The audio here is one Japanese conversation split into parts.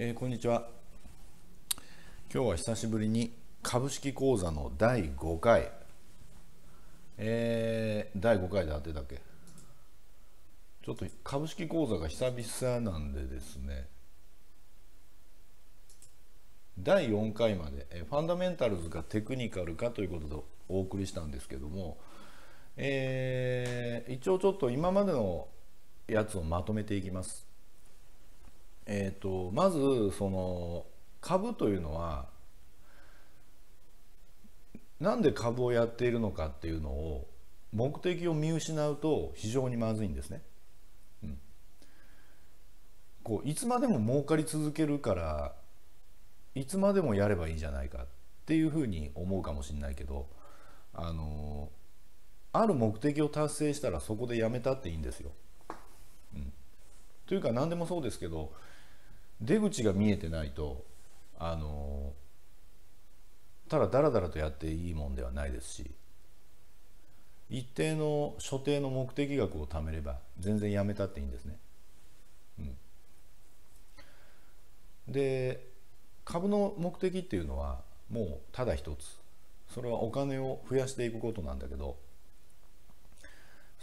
えー、こんにちは。今日は久しぶりに株式講座の第5回。えー、第5回で当てたっけ？ちょっと株式講座が久々なんでですね。第4回まで、えファンダメンタルズかテクニカルかということでお送りしたんですけども、えー、一応ちょっと今までのやつをまとめていきます。えーと、まずその株というのはなんで株をやっているのかっていうのを目的を見失うと非常にまずいんですね。うん、こういつまでも儲かり続けるからいつまでもやればいいじゃないかっていうふうに思うかもしれないけどあのある目的を達成したらそこでやめたっていいんですよ。うん、というか何でもそうですけど出口が見えてないとあのただだらだらとやっていいもんではないですし一定の所定の目的額を貯めれば全然やめたっていいんですね。うん、で株の目的っていうのはもうただ一つそれはお金を増やしていくことなんだけど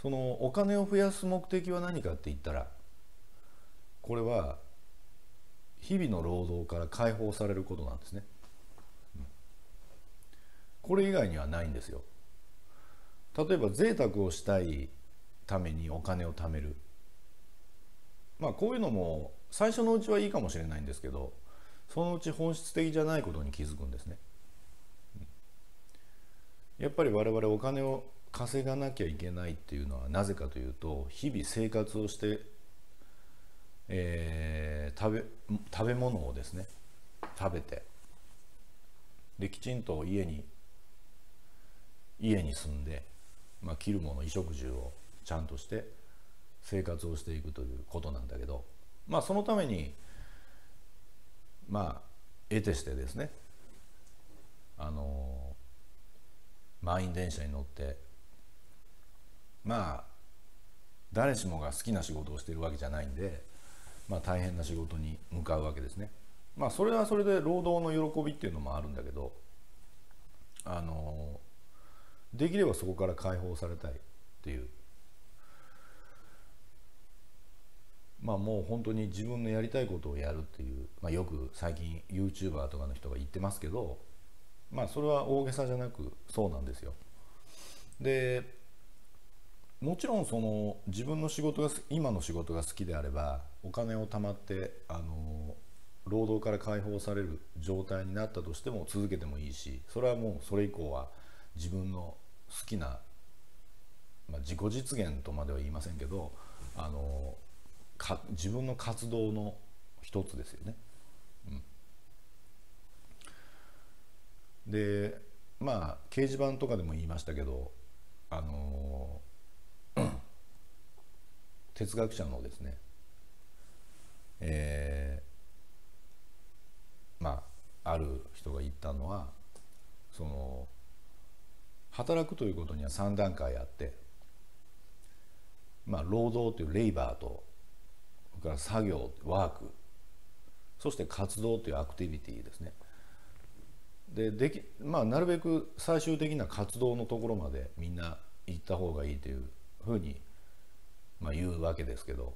そのお金を増やす目的は何かって言ったらこれは日々の労働から解放されることなんですね。これ以外にはないんですよ。例えば贅沢をしたいためにお金を貯める。まあこういうのも最初のうちはいいかもしれないんですけどそのうち本質的じゃないことに気づくんですね。やっぱり我々お金を稼がなきゃいけないっていうのはなぜかというと日々生活をしてえー、食べ食べ物をですね食べてできちんと家に家に住んで、まあ、着るもの衣食住をちゃんとして生活をしていくということなんだけどまあそのためにまあ得てしてですねあの満員電車に乗ってまあ誰しもが好きな仕事をしているわけじゃないんでまあ、大変な仕事に向かうわけですね。まあ、それはそれで労働の喜びっていうのもあるんだけどあのできればそこから解放されたいっていうまあもう本当に自分のやりたいことをやるっていう、まあ、よく最近 YouTuber とかの人が言ってますけどまあそれは大げさじゃなくそうなんですよ。でもちろんその自分の仕事が今の仕事が好きであればお金を貯まってあの労働から解放される状態になったとしても続けてもいいしそれはもうそれ以降は自分の好きな、まあ、自己実現とまでは言いませんけどあのか自分の活動の一つですよね。うん、でまあ掲示板とかでも言いましたけどあの 哲学者のですねえー、まあある人が言ったのはその働くということには3段階あってまあ労働というレイバーとそれから作業ワークそして活動というアクティビティですね。でできまあなるべく最終的な活動のところまでみんな行った方がいいというふうにまあ、言うわけですけど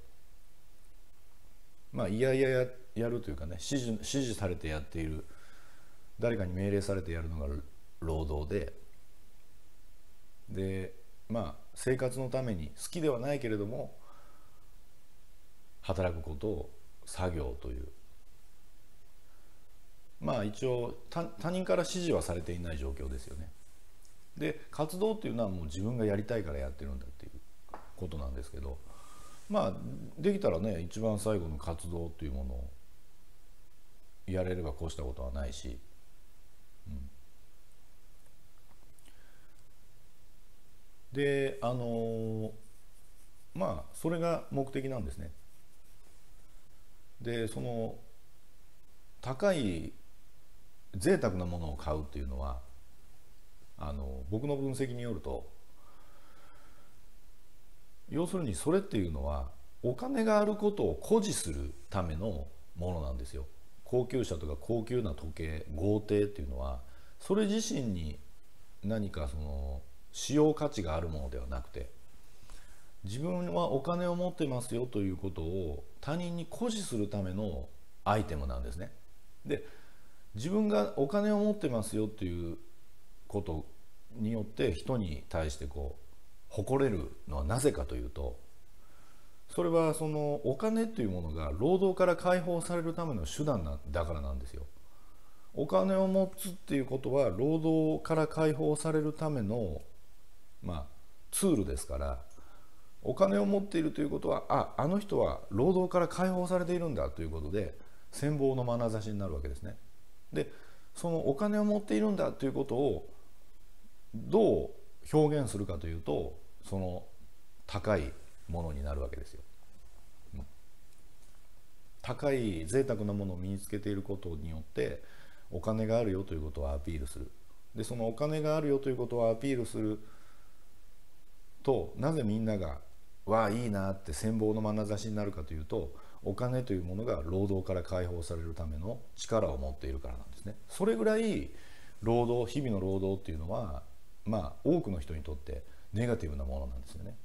まあいやいややるというかね指示指示されてやっている。誰かに命令されてやるのが労働で。でまあ生活のために好きではないけれども働くことを作業という。まあ一応他人から指示はされていない状況ですよね。で活動っていうのはもう自分がやりたいからやってるんだっていうことなんですけど。まあできたらね一番最後の活動っていうものをやれればこうしたことはないし、うん、であのまあそれが目的なんですね。でその高い贅沢なものを買うっていうのはあの僕の分析によると要するにそれっていうのはお金があることを誇示するためのものなんですよ高級車とか高級な時計豪邸っていうのはそれ自身に何かその使用価値があるものではなくて自分はお金を持ってますよということを他人に誇示するためのアイテムなんですね。で自分がお金を持ってますよということによって人に対してこう誇れるのはなぜかというとそれはそのお金というものが労働から解放されるための手段なだからなんですよ。お金を持つっていうことは労働から解放されるためのまあツールですからお金を持っているということはああの人は労働から解放されているんだということで羨望の眼差しになるわけですね。でそのお金を持っているんだということをどう表現するかというとその高いものになるわけですよ。高い贅沢なものを身につけていることによってお金があるよということをアピールするでそのお金があるよということをアピールするとなぜみんなが「わあいいな」って羨望の眼差しになるかというとお金というものが労働から解放されるための力を持っているからなんですね。それぐらい労働日々の労働っていうのはまあ多くの人にとってネガティブなものなんですよね。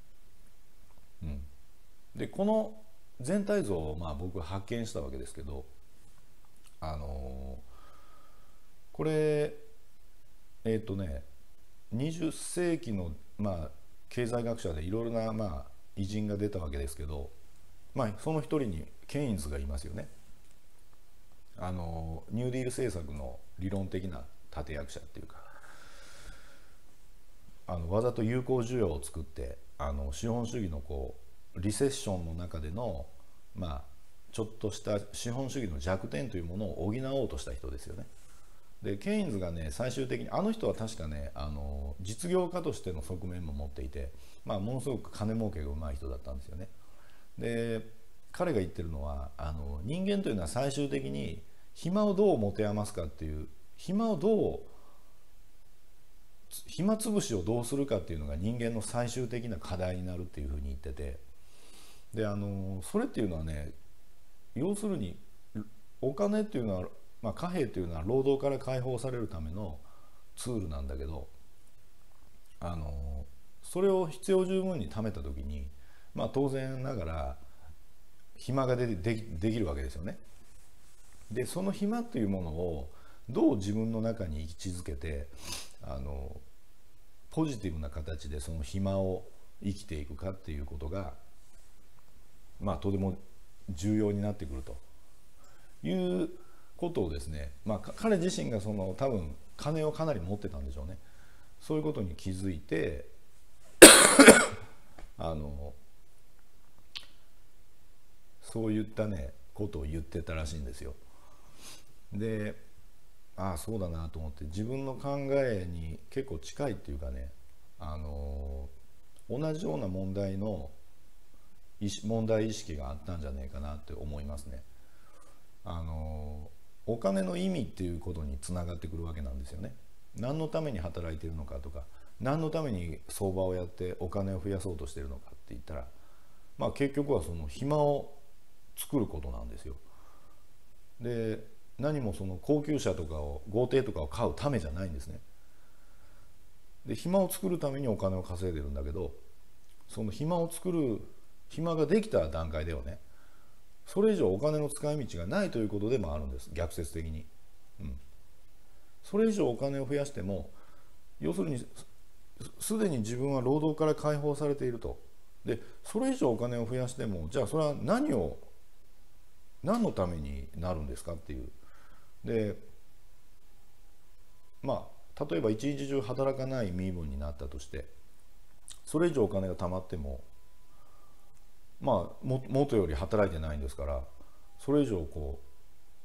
うん、でこの全体像をまあ僕発見したわけですけどあのこれえっ、ー、とね20世紀のまあ経済学者でいろいろなまあ偉人が出たわけですけど、まあ、その一人にケインズがいますよね。あのニューディール政策の理論的な立役者っていうかあのわざと有効需要を作ってあの資本主義のこうリセッションの中でのまあちょっとした資本主義の弱点というものを補おうとした人ですよね。でケインズがね最終的にあの人は確かねあの実業家としての側面も持っていて、まあ、ものすごく金儲けがうまい人だったんですよね。で彼が言ってるのはあの人間というのは最終的に暇をどう持て余すかっていう暇をどう暇つぶしをどうするかっていうのが人間の最終的な課題になるっていうふうに言っててであのそれっていうのはね要するにお金っていうのは、まあ、貨幣というのは労働から解放されるためのツールなんだけどあのそれを必要十分に貯めた時に、まあ、当然ながら暇がででできるわけですよね。でその暇というものをどう自分の中に位置づけてあのポジティブな形でその暇を生きていくかっていうことがまあとても重要になってくるということをですね、まあ、彼自身がその多分金をかなり持ってたんでしょうねそういうことに気づいて あのそういったねことを言ってたらしいんですよ。でああそうだなと思って自分の考えに結構近いっていうかねあの同じような問題の問題意識があったんじゃないかなって思いますね。あのお金の意味っていうことにつながってくるわけなんですよね。何のために働いてるのかとか何のために相場をやってお金を増やそうとしてるのかって言ったらまあ結局はその暇を作ることなんですよ。で何もその高級車とかを豪邸とかを買うためじゃないんですね。で暇を作るためにお金を稼いでるんだけどその暇を作る暇ができた段階ではねそれ以上お金の使い道がないということでもあるんです。逆説的に、うん、それ以上お金を増やしても要するにすでに自分は労働から解放されていると。でそれ以上お金を増やしてもじゃあそれは何を何のためになるんですかっていうでまあ例えば一日中働かない身分になったとしてそれ以上お金が貯まってもまあも元より働いてないんですからそれ以上こ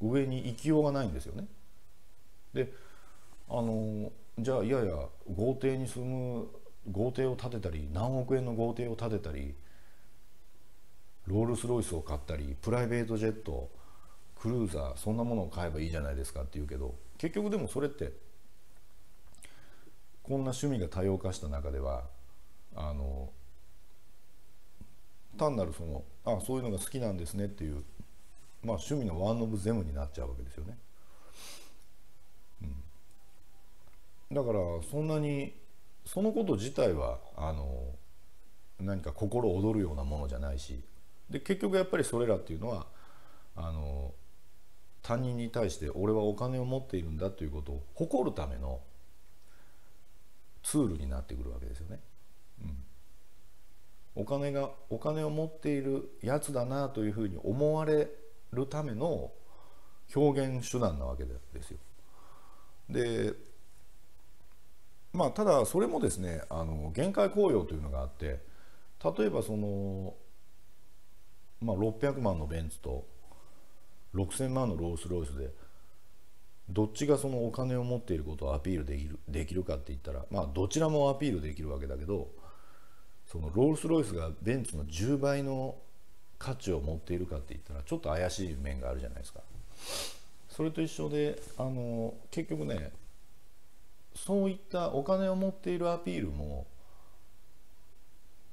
う上に行きようがないんですよね。であのじゃあいやいや豪邸に住む豪邸を建てたり何億円の豪邸を建てたりロールス・ロイスを買ったりプライベートジェットクルーザーそんなものを買えばいいじゃないですかって言うけど結局でもそれってこんな趣味が多様化した中ではあの単なるそのあそういうのが好きなんですねっていうまあ趣味のワン・オブ・ゼムになっちゃうわけですよね。だからそんなにそのこと自体はあの何か心躍るようなものじゃないしで結局やっぱりそれらっていうのはあの他人に対して俺はお金を持っているんだということを誇るためのツールになってくるわけですよね。うん、お金がお金を持っているやつだなというふうに思われるための表現手段なわけですよ。でまあただそれもですねあの限界効用というのがあって例えばその、まあ、600万のベンツと6,000万のロースロイスでどっちがそのお金を持っていることをアピールできるできるかって言ったらまあどちらもアピールできるわけだけどそのロールス・ロイスがベンツの10倍の価値を持っているかって言ったらちょっと怪しい面があるじゃないですか。それと一緒であの結局ねそういったお金を持っているアピールも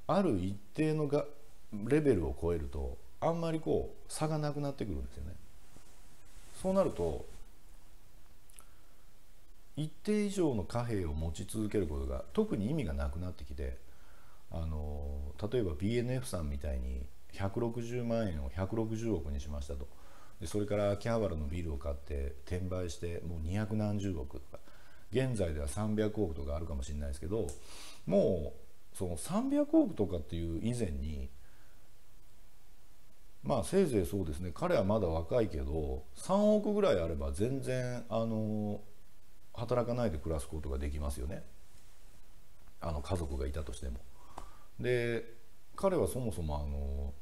ある一定のがレベルを超えるとあんまりこう差がなくなってくるんですよね。そうなると一定以上の貨幣を持ち続けることが特に意味がなくなってきてあの例えば BNF さんみたいに160万円を160億にしましたと。でそれから秋葉原のビルを買って転売してもう2何十億とか。現在では300億とかあるかもしれないですけどもうその300億とかっていう以前にまあせいぜいそうですね。彼はまだ若いけど3億ぐらいあれば全然あの働かないで暮らすことができますよね。あの家族がいたとしても。で彼はそもそもあの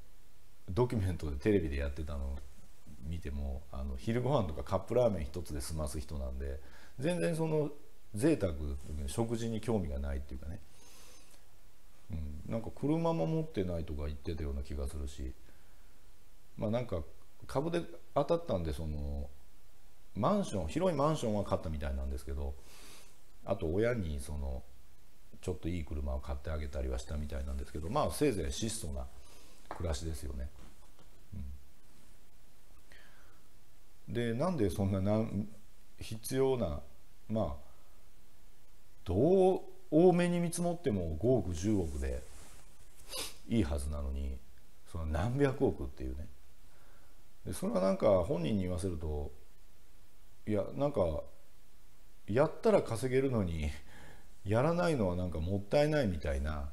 ドキュメントでテレビでやってたの見てもあの昼ご飯とかカップラーメン一つで済ます人なんで全然その贅沢食事に興味がないっていうかね、うん、なんか車も持ってないとか言ってたような気がするし。まあなんか株で当たったんでそのマンション広いマンションは買ったみたいなんですけどあと親にそのちょっといい車を買ってあげたりはしたみたいなんですけどまあせいぜい質素な暮らしですよね。うん、でなんでそんなな必要なまあどう多めに見積もっても5億10億でいいはずなのにその何百億っていうねでそれはなんか本人に言わせるといやなんかやったら稼げるのに やらないのはなんかもったいないみたいな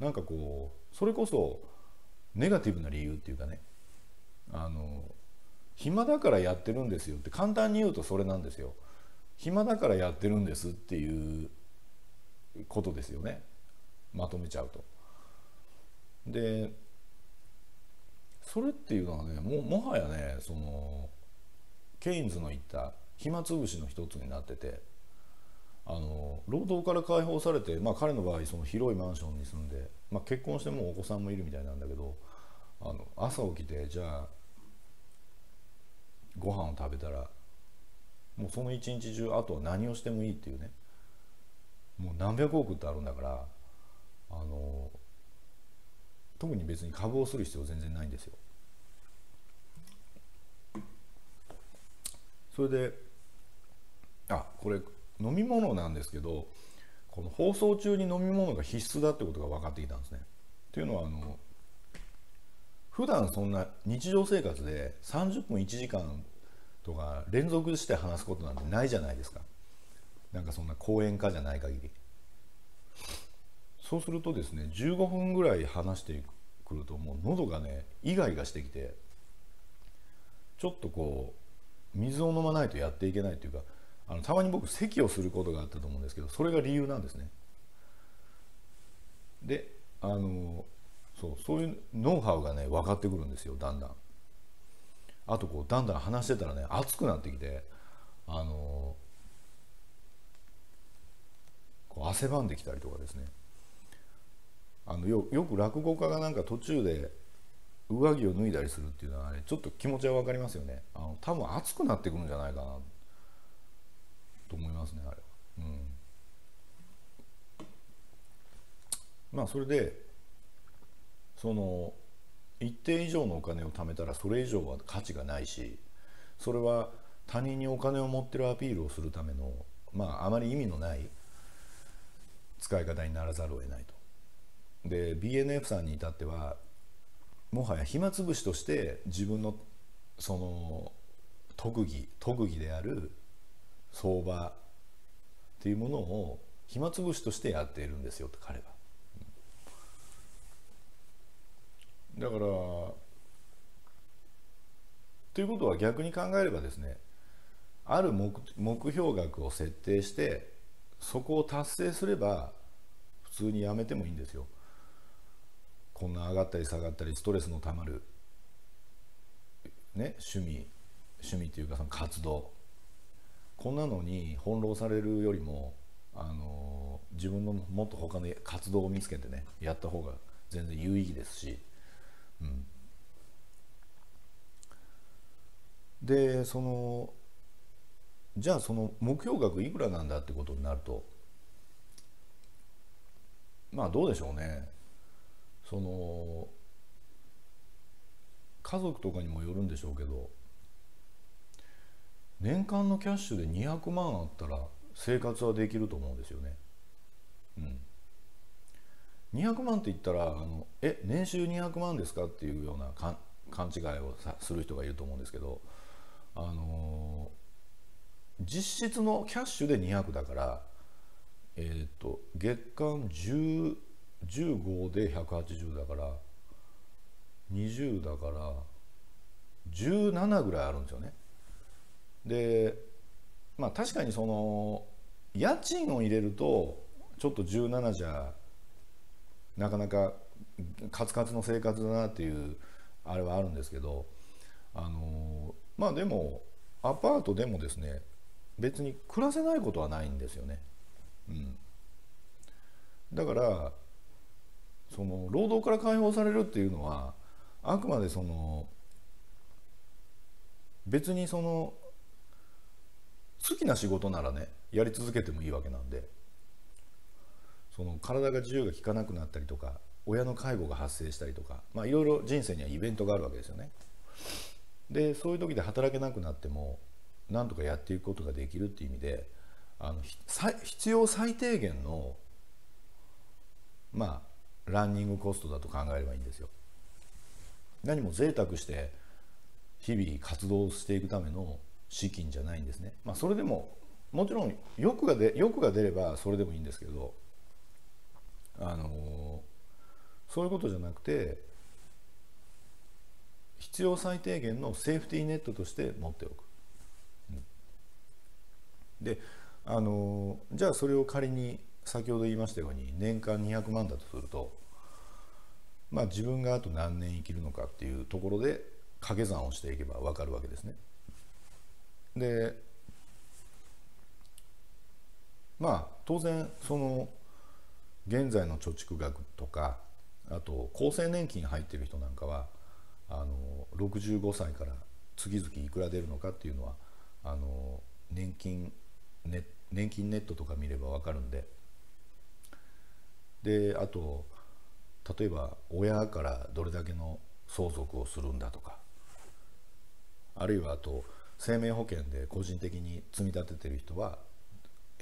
なんかこうそれこそネガティブな理由っていうかねあの暇だからやってるんですよって簡単に言うとそれなんですよ暇だからやってるんですっていうことですよねまとめちゃうと。でそれっていうのはねももはやねそのケインズの言った暇つぶしの一つになっててあの労働から解放されて、まあ、彼の場合その広いマンションに住んで、まあ、結婚してもお子さんもいるみたいなんだけどあの朝起きてじゃあご飯を食べたらもうその一日中あとは何をしてもいいっていうね。もう何百億ってあるんだからあの特に別に株をする必要全然ないんですよ。それであこれ飲み物なんですけどこの放送中に飲み物が必須だってことが分かってきたんですね。というのはあの普段そんな日常生活で30分1時間とか連続して話すことなんてないじゃないですか。なんかそんな講演家じゃない限り。そうするとですね15分ぐらい話してくるともう喉がねイガイガしてきてちょっとこう水を飲まないとやっていけないというかあのたまに僕咳をすることがあったと思うんですけどそれが理由なんですね。であのそうそういうノウハウがね分かってくるんですよだんだん。あとこうだんだん話してたらね熱くなってきてあのこう汗ばんできたりとかですねあのよよく落語家がなんか途中で上着を脱いだりするっていうのは、ね、ちょっと気持ちは分かりますよねあの多分熱くなってくるんじゃないかなと思いますねあれは。うん、まあそれでその一定以上のお金を貯めたらそれ以上は価値がないしそれは他人にお金を持ってるアピールをするためのまああまり意味のない使い方にならざるを得ないと。で BNF さんに至ってはもはや暇つぶしとして自分のその特技特技である相場っていうものを暇つぶしとしてやっているんですよって彼は。だからということは逆に考えればですねある目標額を設定してそこを達成すれば普通にやめてもいいんですよ。こんな上がったり下がったりストレスのたまる、ね、趣味趣味というかその活動。こんなのに翻弄されるよりもあの自分のもっと他の活動を見つけてねやった方が全然有意義ですし、うん、でそのじゃあその目標額いくらなんだってことになるとまあどうでしょうね。その家族とかにもよるんでしょうけど年間のキャッシュで200万あったら生活はできると思うんですよね。うん、200万って言ったらあのえ年収200万ですかっていうような勘違いをさする人がいると思うんですけど、あのー、実質のキャッシュで200だから、えーと、月間10 15で180だから20だから17ぐらいあるんですよね。でまあ確かにその家賃を入れるとちょっと17じゃなかなかカツカツの生活だなっていうあれはあるんですけどあのまあでもアパートでもですね別に暮らせないことはないんですよね。うん、だからその労働から解放されるっていうのはあくまでその別にその好きな仕事ならねやり続けてもいいわけなんでその体が自由が利かなくなったりとか親の介護が発生したりとかまあいろいろ人生にはイベントがあるわけですよね。でそういう時で働けなくなってもなんとかやっていくことができるっていう意味であの必要最低限のまあランニングコストだと考えればいいんですよ。何も贅沢して日々活動していくための資金じゃないんですね。まあ、それでももちろん欲がで欲が出ればそれでもいいんですけど、あのそういうことじゃなくて必要最低限のセーフティーネットとして持っておく。うん、であのじゃあそれを仮に先ほど言いましたように年間200万だとすると、まあ、自分があと何年生きるのかっていうところで掛け算をしていけば分かるわけですね。でまあ当然その現在の貯蓄額とかあと厚生年金入ってる人なんかはあの65歳から月々いくら出るのかっていうのはあの年金ネ年金ネットとか見れば分かるんでであと例えば親からどれだけの相続をするんだとかあるいはあと生命保険で個人的に積み立ててる人は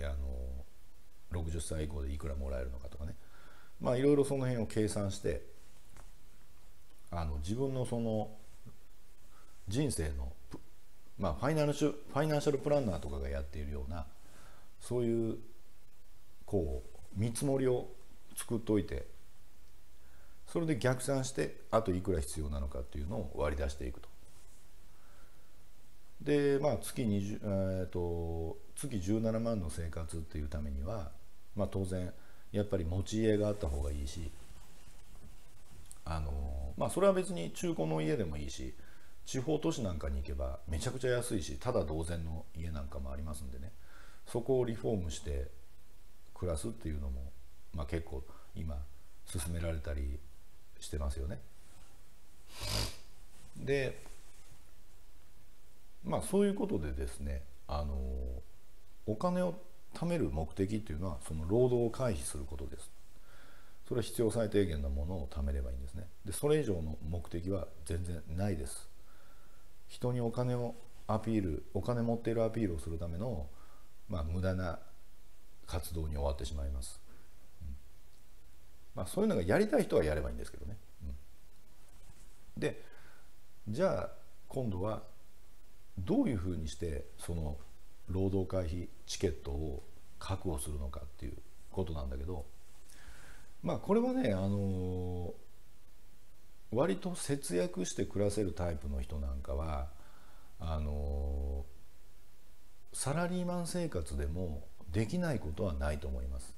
あの60歳以降でいくらもらえるのかとかね。まあいろいろその辺を計算してあの自分のその人生の、まあ、ファイナルシュファイナンシャルプランナーとかがやっているようなそういうこう見積もりを作っておいてそれで逆算してあといくら必要なのかっていうのを割り出していくと。でまあ月20、えーと、月17万の生活っていうためには、まあ、当然やっぱり持ち家があった方がいいしあのまあそれは別に中古の家でもいいし地方都市なんかに行けばめちゃくちゃ安いしただ同然の家なんかもありますんでねそこをリフォームして暮らすっていうのも、まあ、結構今進められたりしてますよね。でまあそういうことでですねあのお金を貯める目的っていうのはその労働を回避することです。それは必要最低限のものを貯めればいいんですねでそれ以上の目的は全然ないです人にお金をアピールお金持っているアピールをするための、まあ、無駄な活動に終わってしまいます、まあ、そういうのがやりたい人はやればいいんですけどね、うん、でじゃあ今度はどういうふうにしてその労働会費チケットを確保するのかっていうことなんだけどまあこれはねあの割と節約して暮らせるタイプの人なんかはあのサラリーマン生活でもできないことはないと思います。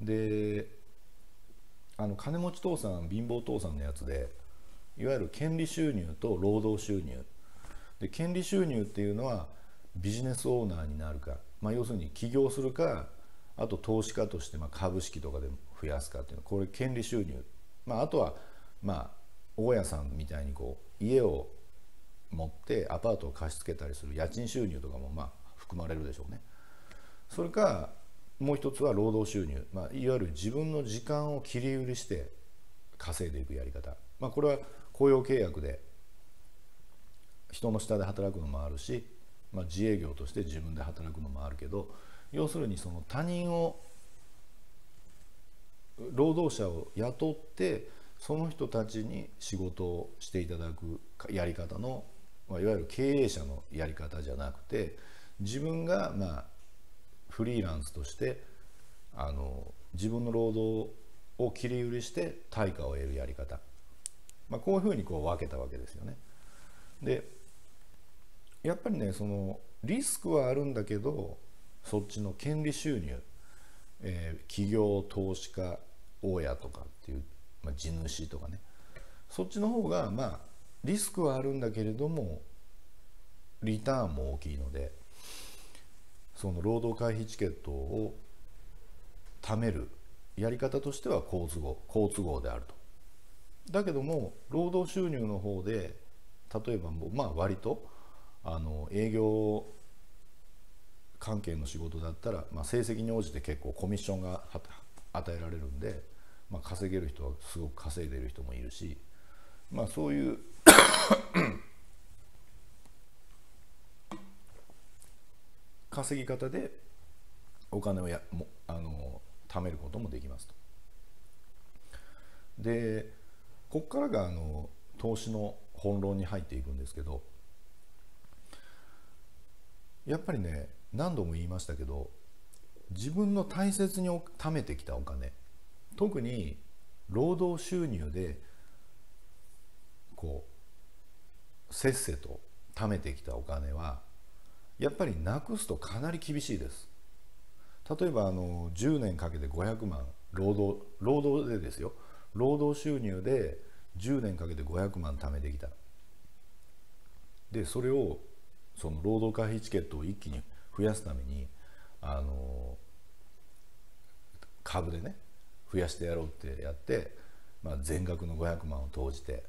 であの金持ち父さん貧乏父さんのやつでいわゆる権利収入と労働収入。で権利収入っていうのはビジネスオーナーになるか、まあ、要するに起業するかあと投資家としてま株式とかで増やすかっていうの。これ権利収入、まあ、あとはまあ大家さんみたいにこう家を持ってアパートを貸し付けたりする家賃収入とかもまあ含まれるでしょうね。それかもう一つは労働収入、まあ、いわゆる自分の時間を切り売りして稼いでいくやり方、まあ、これは雇用契約で人の下で働くのもあるし、まあ、自営業として自分で働くのもあるけど要するにその他人を労働者を雇ってその人たちに仕事をしていただくやり方の、まあ、いわゆる経営者のやり方じゃなくて自分がまあフリーランスとしてあの自分の労働を切り売りして対価を得るやり方まあ、こういうふうにこう分けたわけですよね。でやっぱりねそのリスクはあるんだけどそっちの権利収入、えー、企業投資家大家とかっていう、まあ、地主とかねそっちの方がまあリスクはあるんだけれどもリターンも大きいのでその労働回避チケットを貯めるやり方としては好都合好都合であると。だけども労働収入の方で例えばもうまあ割とあの営業関係の仕事だったら、まあ、成績に応じて結構コミッションが与えられるんで、まあ、稼げる人はすごく稼いでる人もいるし、まあ、そういう稼ぎ方でお金をやもあの貯めることもできますと。でここからがあの投資の本論に入っていくんですけどやっぱりね何度も言いましたけど自分の大切に貯めてきたお金特に労働収入でこうせっせと貯めてきたお金はやっぱりなくすとかなり厳しいです。例えばあの10年かけて500万労働労働でですよ。労働収入で10年かけて500万貯めてきた。でそれをその労働回避チケットを一気に増やすためにあの株でね増やしてやろうってやって、まあ、全額の500万を投じて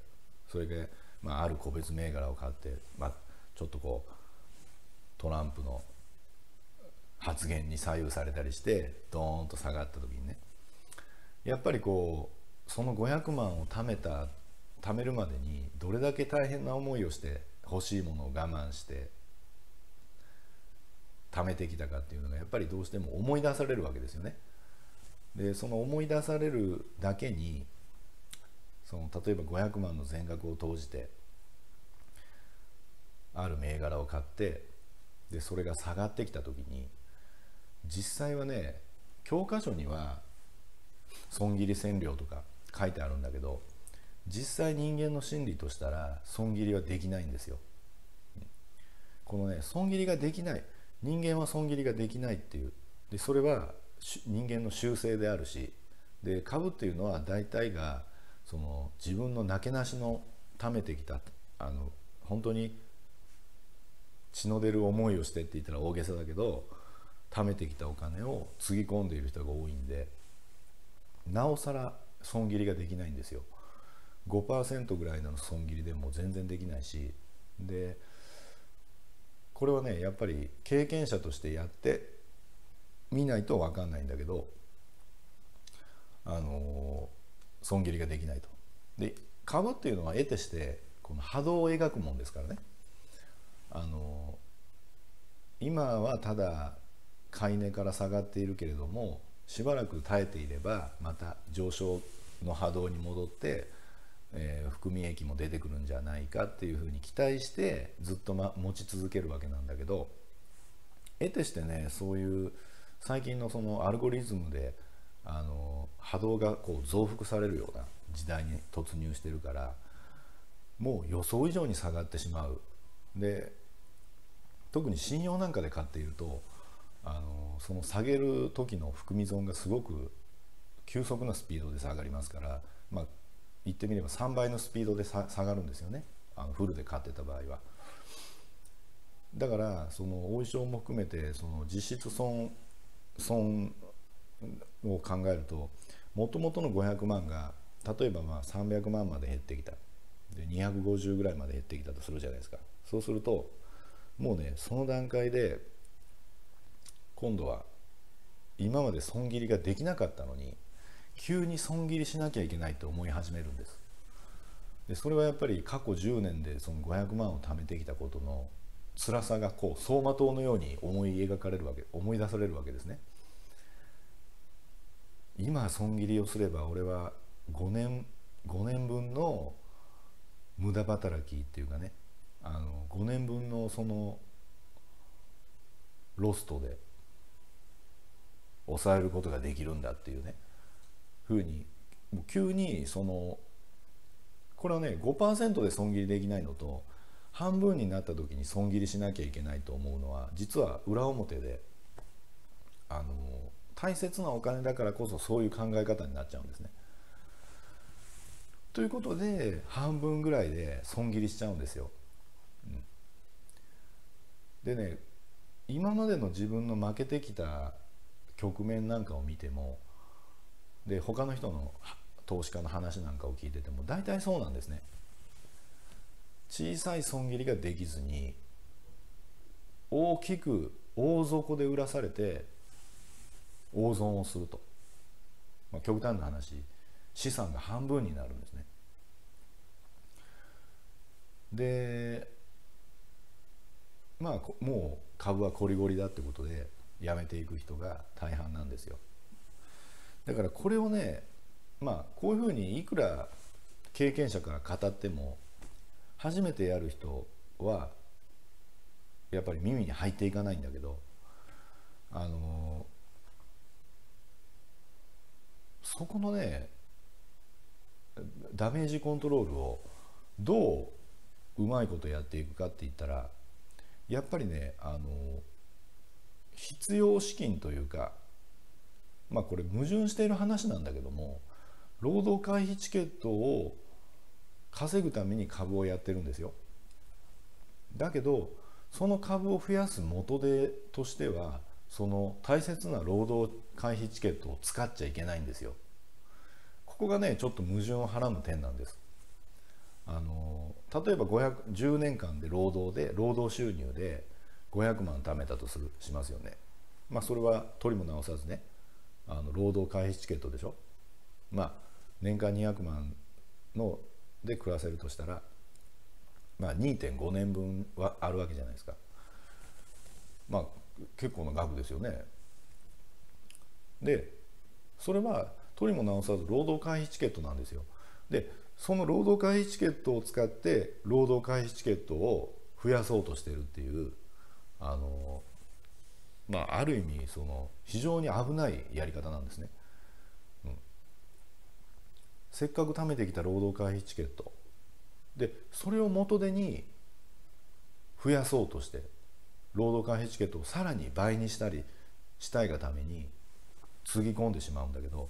それで、まあ、ある個別銘柄を買って、まあ、ちょっとこうトランプの発言に左右されたりしてドーンと下がった時にねやっぱりこうその500万を貯めた貯めるまでにどれだけ大変な思いをして欲しいものを我慢して貯めてきたかっていうのがやっぱりどうしても思い出されるわけですよね。でその思い出されるだけにその例えば500万の全額を投じてある銘柄を買ってでそれが下がってきた時に実際はね教科書には損切り線量とか書いてあるんだけど実際人間の心理としたら損切りはできないんですよ。このね損切りができない人間は損切りができないっていうでそれは人間の習性であるしで株っていうのは大体がその自分のなけなしの貯めてきたあの本当に血の出る思いをしてって言ったら大げさだけど貯めてきたお金をつぎ込んでいる人が多いんでなおさら損切りができないんですよ5%ぐらいの損切りでも全然できないしでこれはねやっぱり経験者としてやってみないと分かんないんだけどあの損切りができないと。で株っていうのは得てしてこの波動を描くもんですからね。あの今はただ買い値から下がっているけれどもしばらく耐えていればまた上昇の波動に戻って、えー、含み益も出てくるんじゃないかっていうふうに期待してずっと、ま、持ち続けるわけなんだけど得てしてねそういう最近のそのアルゴリズムであの波動がこう増幅されるような時代に突入してるからもう予想以上に下がってしまう。で特に信用なんかで買っているとあのその下げる時の含み損がすごく急速なスピードで下がりますから、まあ、言ってみれば3倍のスピードで下がるんですよね。あのフルで買ってた場合は。だからそのお衣装も含めてその実質損損を考えるともともとの500万が例えばまあ300万まで減ってきた。で250ぐらいまで減ってきたとするじゃないですか。そうするともうねその段階で今度は今まで損切りができなかったのに急に損切りしなきゃいけないと思い始めるんです。でそれはやっぱり過去10年でその500万を貯めてきたことの辛さがこう走馬灯のように思い描かれるわけ思い出されるわけですね。今損切りをすれば俺は5年5年分の無駄働きっていうかねあの5年分のそのロストで抑えることができるんだっていうねふうに急にそのこれはね5%で損切りできないのと半分になった時に損切りしなきゃいけないと思うのは実は裏表であの大切なお金だからこそそういう考え方になっちゃうんですね。ということで半分ぐらいで損切りしちゃうんですよ。でね今までの自分の負けてきた局面なんかを見てもで他の人の投資家の話なんかを聞いてても大体そうなんですね。小さい損切りができずに大きく大底で売らされて大損をすると、まあ、極端な話資産が半分になるんですね。でまあもう株はこりごりだってことでやめていく人が大半なんですよ。だからこれをねまあこういうふうにいくら経験者から語っても初めてやる人はやっぱり耳に入っていかないんだけどあのそこのねダメージコントロールをどううまいことやっていくかって言ったらやっぱりねあの必要資金というかまあこれ矛盾している話なんだけども労働回避チケットを稼ぐために株をやってるんですよ。だけどその株を増やす元手としてはその大切な労働回避チケットを使っちゃいけないんですよ。ここがねちょっと矛盾をはらむ点なんです。あの例えば10年間で労働で労働収入で500万貯めたとするしますよね。まあそれは取りも直さずねあの労働回避チケットでしょ。まあ年間200万ので暮らせるとしたらまあ2.5年分はあるわけじゃないですか。まあ結構な額ですよね。でそれは取りも直さず労働回避チケットなんですよ。でその労働回避チケットを使って労働回避チケットを増やそうとしてるっていうあのまあある意味その非常に危ないやり方なんですね、うん、せっかく貯めてきた労働回避チケット。でそれを元手に増やそうとして労働回避チケットをさらに倍にしたりしたいがためにつぎ込んでしまうんだけど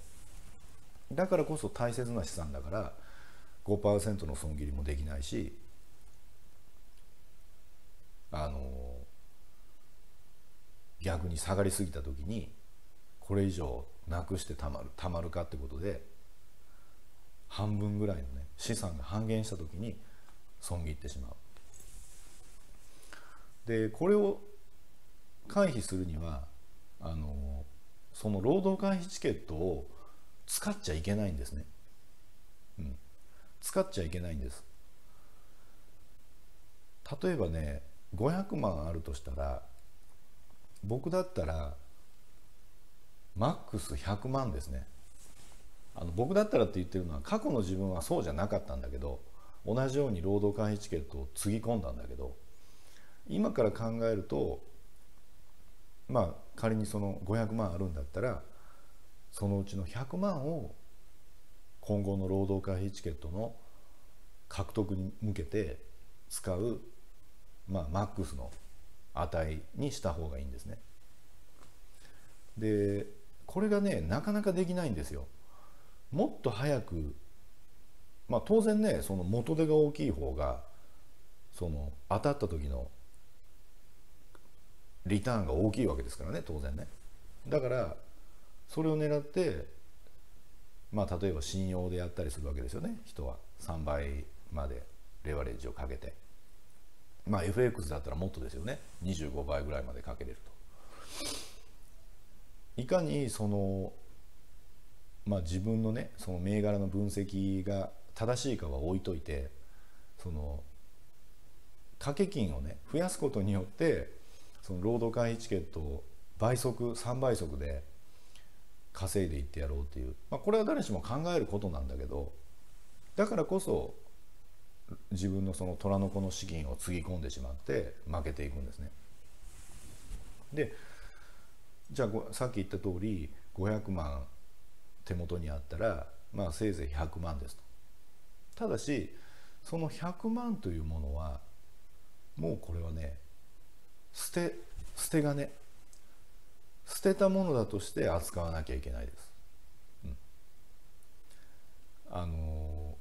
だからこそ大切な資産だから5%の損切りもできないしあの逆に下がりすぎた時にこれ以上なくしてたまるたまるかってことで半分ぐらいのね資産が半減した時に損切ってしまう。でこれを回避するにはあのその労働回避チケットを使っちゃいけないんですね、使っちゃいけないんです。例えばね500万あるとしたら僕だったらマックス100万ですね。あの僕だったらって言ってるのは過去の自分はそうじゃなかったんだけど同じように労働回避チケットをつぎ込んだんだけど今から考えるとまあ仮にその500万あるんだったらそのうちの100万を今後の労働回避チケットの獲得に向けて使う、まあ、マックスの値にした方がいいんですね。でこれがねなかなかできないんですよ。もっと早くまあ当然ねその元手が大きい方がその当たった時のリターンが大きいわけですからね当然ね。だからそれを狙ってまあ例えば信用でやったりするわけですよね。人は3倍までレバレッジをかけて。まあ FX だったらもっとですよね。25倍ぐらいまでかけれると。いかにそのまあ自分のねその銘柄の分析が正しいかは置いといてその掛け金をね増やすことによってその労働会費チケットを倍速3倍速で稼いでいってやろうっていう、まあ、これは誰しも考えることなんだけどだからこそ自分のその虎の子の資金をつぎ込んでしまって負けていくんですね。でじゃあさっき言った通り500万手元にあったらまあせいぜい100万ですと。ただしその100万というものはもうこれはね捨て捨て金捨てたものだとして扱わなきゃいけないです。うん、あの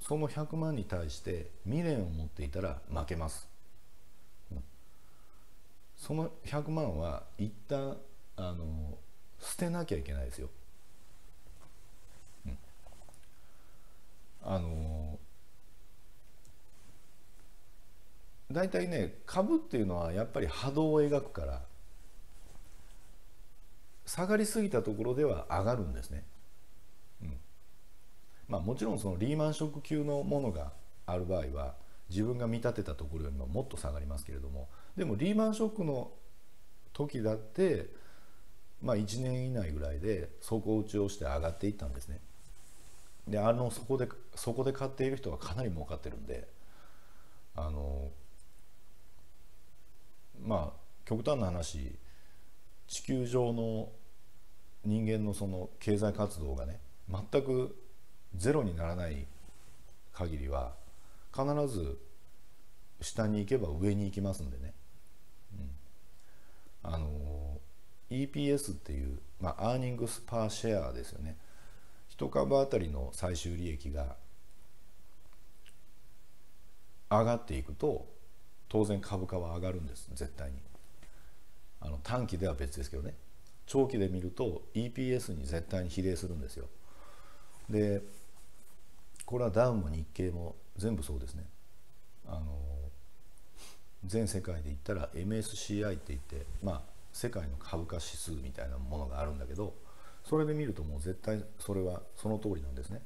その100万に対して未練を持っていたら負けます。うん、その100万は一旦あの捨てなきゃいけないですよ。うん、あの大体ね株っていうのはやっぱり波動を描くから下がりすぎたところでは上がるんですね。うん、まあもちろんそのリーマンショック級のものがある場合は自分が見立てたところよりももっと下がりますけれどもでもリーマンショックの時だってまあ1年以内ぐらいで底打ちをして上がっていったんですね。であのそこでそこで買っている人はかなり儲かってるんであのまあ極端な話地球上の人間のその経済活動がね全くゼロにならない限りは必ず下に行けば上に行きますんでね、うん、あの EPS っていう、まあ、アーニングスパーシェアですよね。1株当たりの最終利益が上がっていくと当然株価は上がるんです絶対に。あの短期では別ですけどね。長期で見ると EPS に絶対に比例するんですよ。でこれはダウンも日経も全部そうですね。あの全世界で言ったら MSCI って言ってまあ世界の株価指数みたいなものがあるんだけどそれで見るともう絶対それはその通りなんですね。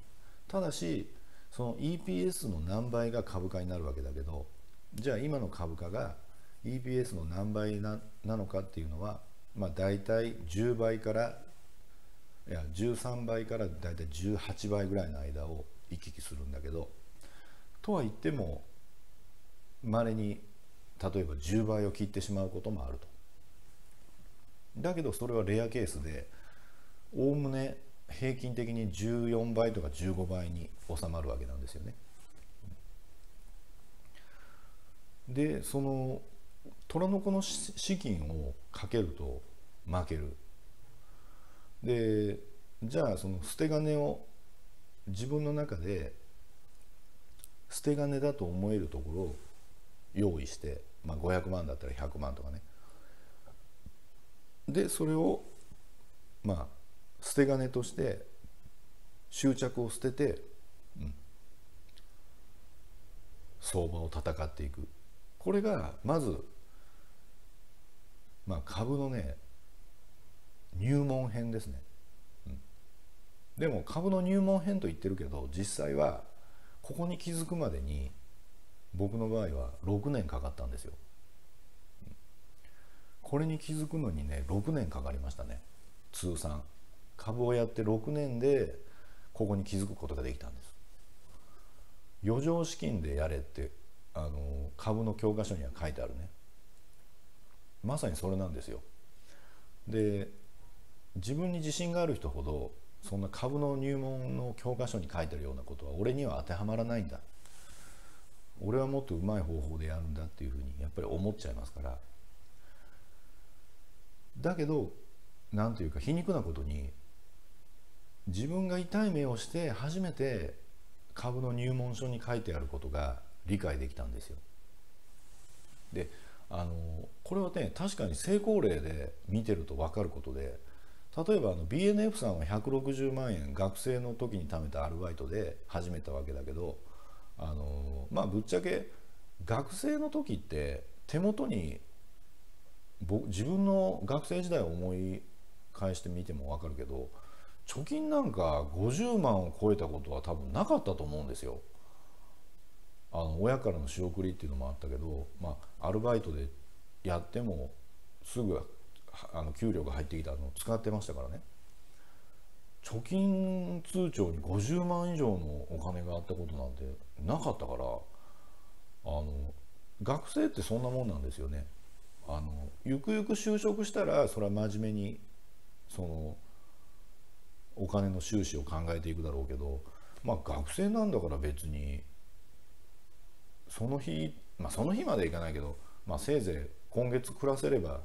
ただしその EPS の何倍が株価になるわけだけどじゃあ今の株価が EPS の何倍なのかっていうのは、まあ、大体10倍からいや13倍から大体18倍ぐらいの間を行き来するんだけどとは言ってもまれに例えば10倍を切ってしまうこともあると。だけどそれはレアケースでおおむね平均的に14倍とか15倍に収まるわけなんですよね。でその虎の子の資金をかけると負ける。でじゃあその捨て金を自分の中で捨て金だと思えるところを用意して、まあ、500万だったら100万とかね。でそれをまあ捨て金として執着を捨てて、うん、相場を戦っていく。これがまずまあ、株のね入門編ですね、うん、でも株の入門編と言ってるけど実際はここに気づくまでに僕の場合は6年かかったんですよ。これに気づくのにね6年かかりましたね。通算。株をやって6年でここに気づくことができたんです。余剰資金でやれってあの株の教科書には書いてあるね。まさにそれなんですよ。で自分に自信がある人ほどそんな株の入門の教科書に書いてるようなことは俺には当てはまらないんだ。俺はもっとうまい方法でやるんだっていうふうにやっぱり思っちゃいますから。だけど何というか皮肉なことに自分が痛い目をして初めて株の入門書に書いてあることが理解できたんですよ。であのこれはね確かに成功例で見てると分かることで例えばあの BNF さんは160万円学生の時に貯めたアルバイトで始めたわけだけどあのまあぶっちゃけ学生の時って手元に自分の学生時代を思い返してみても分かるけど貯金なんか50万を超えたことは多分なかったと思うんですよ。あの親からの仕送りっていうのもあったけど、まあ、アルバイトでやってもすぐあの給料が入ってきたのを使ってましたからね貯金通帳に50万以上のお金があったことなんてなかったからあの学生ってそんなもんなんですよね。あのゆくゆく就職したらそれは真面目にそのお金の収支を考えていくだろうけどまあ学生なんだから別にその日まあその日までいかないけど、まあ、せいぜい今月暮らせれば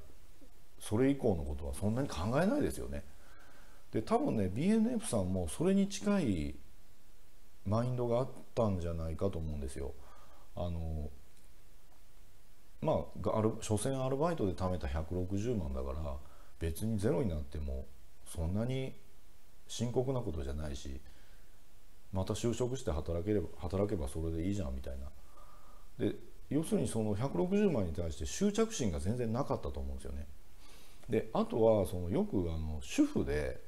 それ以降のことはそんなに考えないですよね。で多分ね BNF さんもそれに近いマインドがあったんじゃないかと思うんですよ。あのまあある所詮アルバイトで貯めた160万だから別にゼロになってもそんなに深刻なことじゃないしまた就職して働ければ働けばそれでいいじゃんみたいな。で要するにその160万に対して執着心が全然なかったと思うんですよね。であとはそのよくあの主婦で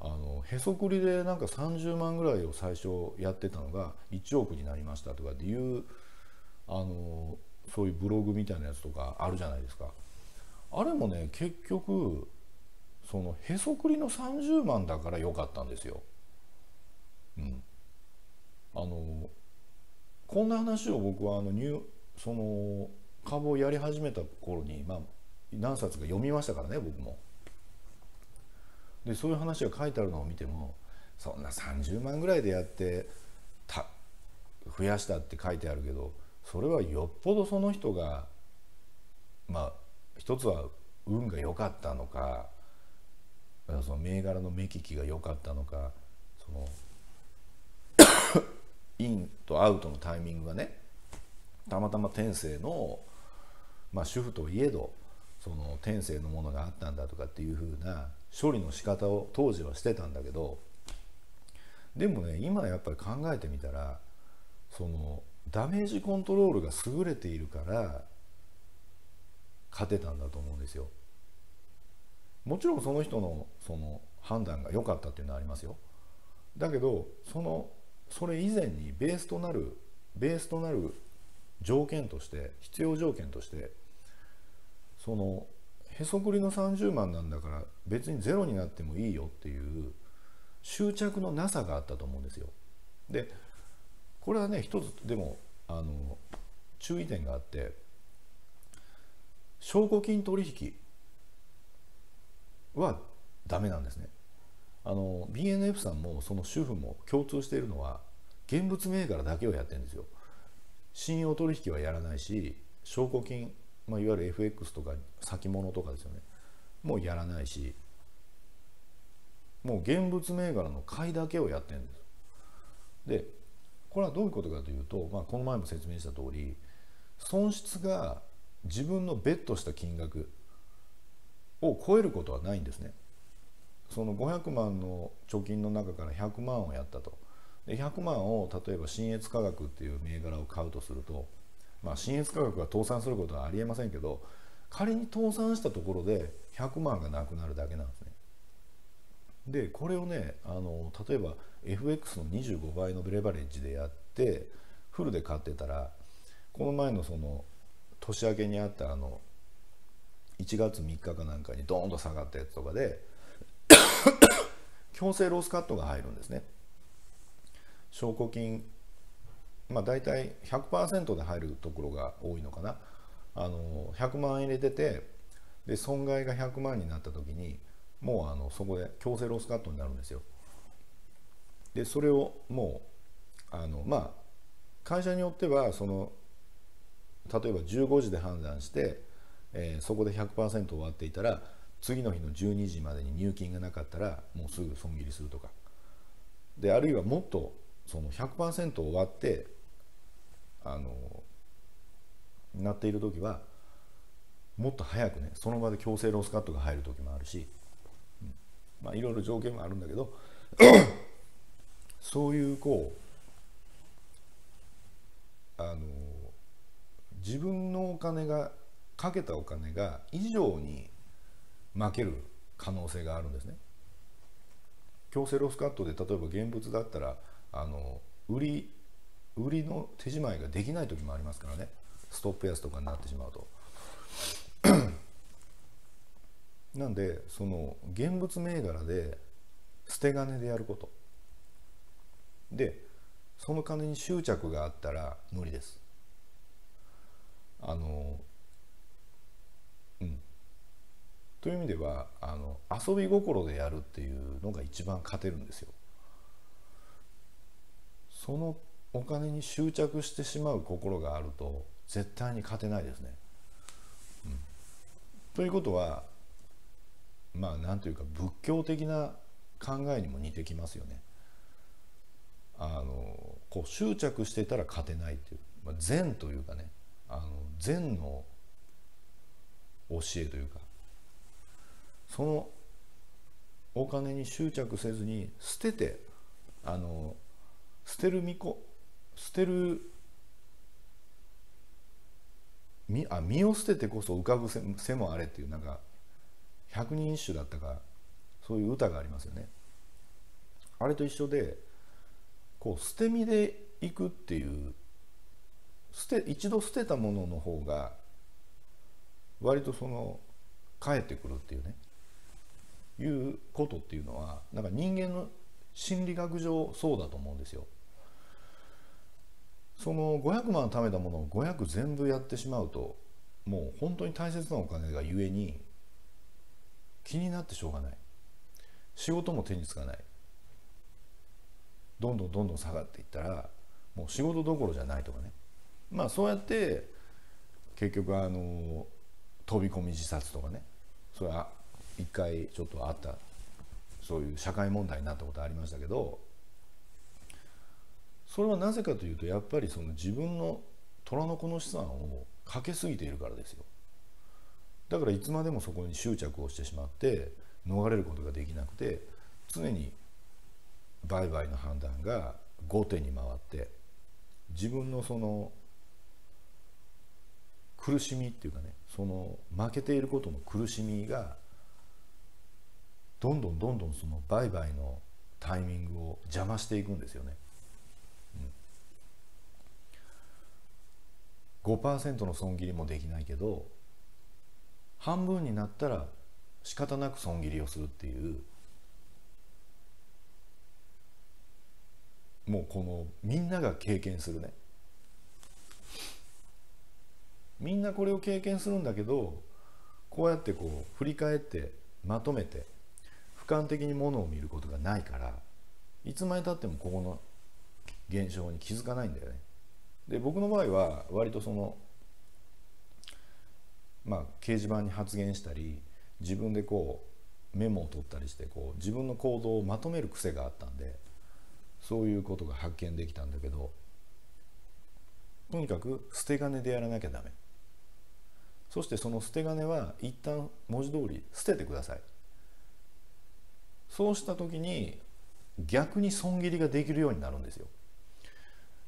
あのへそくりでなんか30万ぐらいを最初やってたのが1億になりましたとかっていうあのそういうブログみたいなやつとかあるじゃないですか。あれもね結局そのへそくりの30万だから良かったんですよ。うん、あのこんな話を僕はあのニュその株をやり始めた頃に、まあ、何冊か読みましたからね僕も。でそういう話が書いてあるのを見てもそんな30万ぐらいでやってた増やしたって書いてあるけどそれはよっぽどその人がまあ一つは運が良かったのかその銘柄の目利きが良かったのかそのインとアウトのタイミングがねたまたま天性の、まあ、主婦といえどその天性のものがあったんだとかっていうふうな処理の仕方を当時はしてたんだけどでもね今やっぱり考えてみたらそのダメージコントロールが優れているから勝てたんだと思うんですよ。もちろんその人のその判断が良かったっていうのはありますよ。だけどそのそれ以前にベースとなるベースとなる条件として必要条件としてそのへそくりの30万なんだから別にゼロになってもいいよっていう執着のなさがあったと思うんですよ。でこれはね一つでもあの注意点があって証拠金取引はダメなんですね。あの BNF さんもその主婦も共通しているのは現物銘柄だけをやってるんですよ。信用取引はやらないし証拠金まあ、いわゆる FX とか先物とかですよね。もうやらないしもう現物銘柄の買いだけをやってるんですでこれはどういうことかというと、まあ、この前も説明した通り損失が自分のベットした金額を超えることはないんですね。その500万の貯金の中から100万をやったとで100万を例えば新越科学っていう銘柄を買うとするとまあ、信越価格が倒産することはありえませんけど仮に倒産したところで100万がなくなるだけなんですね。でこれをねあの例えば FX の25倍のブレバレッジでやってフルで買ってたらこの前のその年明けにあったあの1月3日かなんかにドーンと下がったやつとかで強制ロスカットが入るんですね。証拠金まあ大体100%で入るところが多いのかな。あの100万円入れててで損害が100万になった時にもうあのそこで強制ロスカットになるんですよ。でそれをもうあのまあ会社によってはその例えば15時で判断して、えー、そこで100%終わっていたら次の日の12時までに入金がなかったらもうすぐ損切りするとか。であるいはもっとその100%終わってあのなっている時はもっと早くねその場で強制ロスカットが入る時もあるし、まあいろいろ条件もあるんだけどそういうこうあの自分のお金がかけたお金が以上に負ける可能性があるんですね。強制ロスカットで例えば現物だったらあの売り売りの手仕舞いができない時もありますからねストップ安とかになってしまうと。なんでその現物銘柄で捨て金でやることでその金に執着があったら無理ですあのうんという意味ではあの遊び心でやるっていうのが一番勝てるんですよ。そのお金に執着してしまう心があると絶対に勝てないですね、うん、ということはまあ何というか仏教的な考えにも似てきますよね。あのこう執着してたら勝てないっていう、まあ、禅というかねあの禅の教えというかそのお金に執着せずに捨ててあの捨てる巫女捨てる身あ身を捨ててこそ浮かぶ背もあれっていうなんか百人一首だったかそういう歌がありますよね。あれと一緒でこう捨て身でいくっていう捨て一度捨てたものの方が割とその帰ってくるっていうねいうことっていうのはなんか人間の心理学上そうだと思うんですよ。その500万貯めたものを500全部やってしまうともう本当に大切なお金がゆえに気になってしょうがない。仕事も手につかない。どんどんどんどん下がっていったらもう仕事どころじゃないとかね。まあそうやって結局あの飛び込み自殺とかね。それは一回ちょっとあったそういう社会問題になったことありましたけどそれはなぜかというとやっぱりその自分の虎の子の資産をかけすぎているからですよ。だからいつまでもそこに執着をしてしまって逃れることができなくて常に売買の判断が後手に回って自分のその苦しみっていうかねその負けていることの苦しみがどんどんどんどんその売買のタイミングを邪魔していくんですよね。うん、5%の損切りもできないけど半分になったら仕方なく損切りをするっていうもうこのみんなが経験するねみんなこれを経験するんだけどこうやってこう振り返ってまとめて俯瞰的にものを見ることがないからいつまでたってもここの現象に気づかないんだよね。で僕の場合は割とそのまあ、掲示板に発言したり自分でこうメモを取ったりしてこう自分の行動をまとめる癖があったんでそういうことが発見できたんだけどとにかく捨て金でやらなきゃダメそしてその捨て金は一旦文字通り捨ててくださいそうした時に逆に損切りができるようになるんですよ。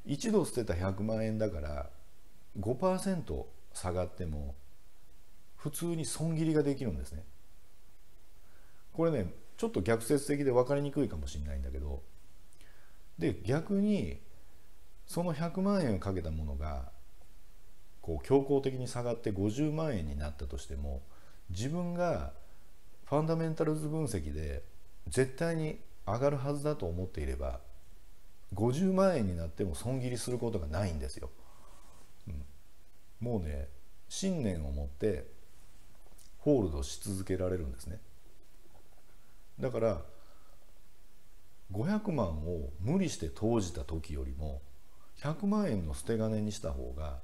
一度捨てた100万円だから5%下がっても普通に損切りができるんですね。これねちょっと逆説的で分かりにくいかもしれないんだけどで逆にその100万円をかけたものがこう強行的に下がって50万円になったとしても自分がファンダメンタルズ分析で絶対に上がるはずだと思っていれば50万円になっても損切りすることがないんですよ。うん、もうね信念を持ってホールドし続けられるんですね。だから500万を無理して投じた時よりも100万円の捨て金にした方が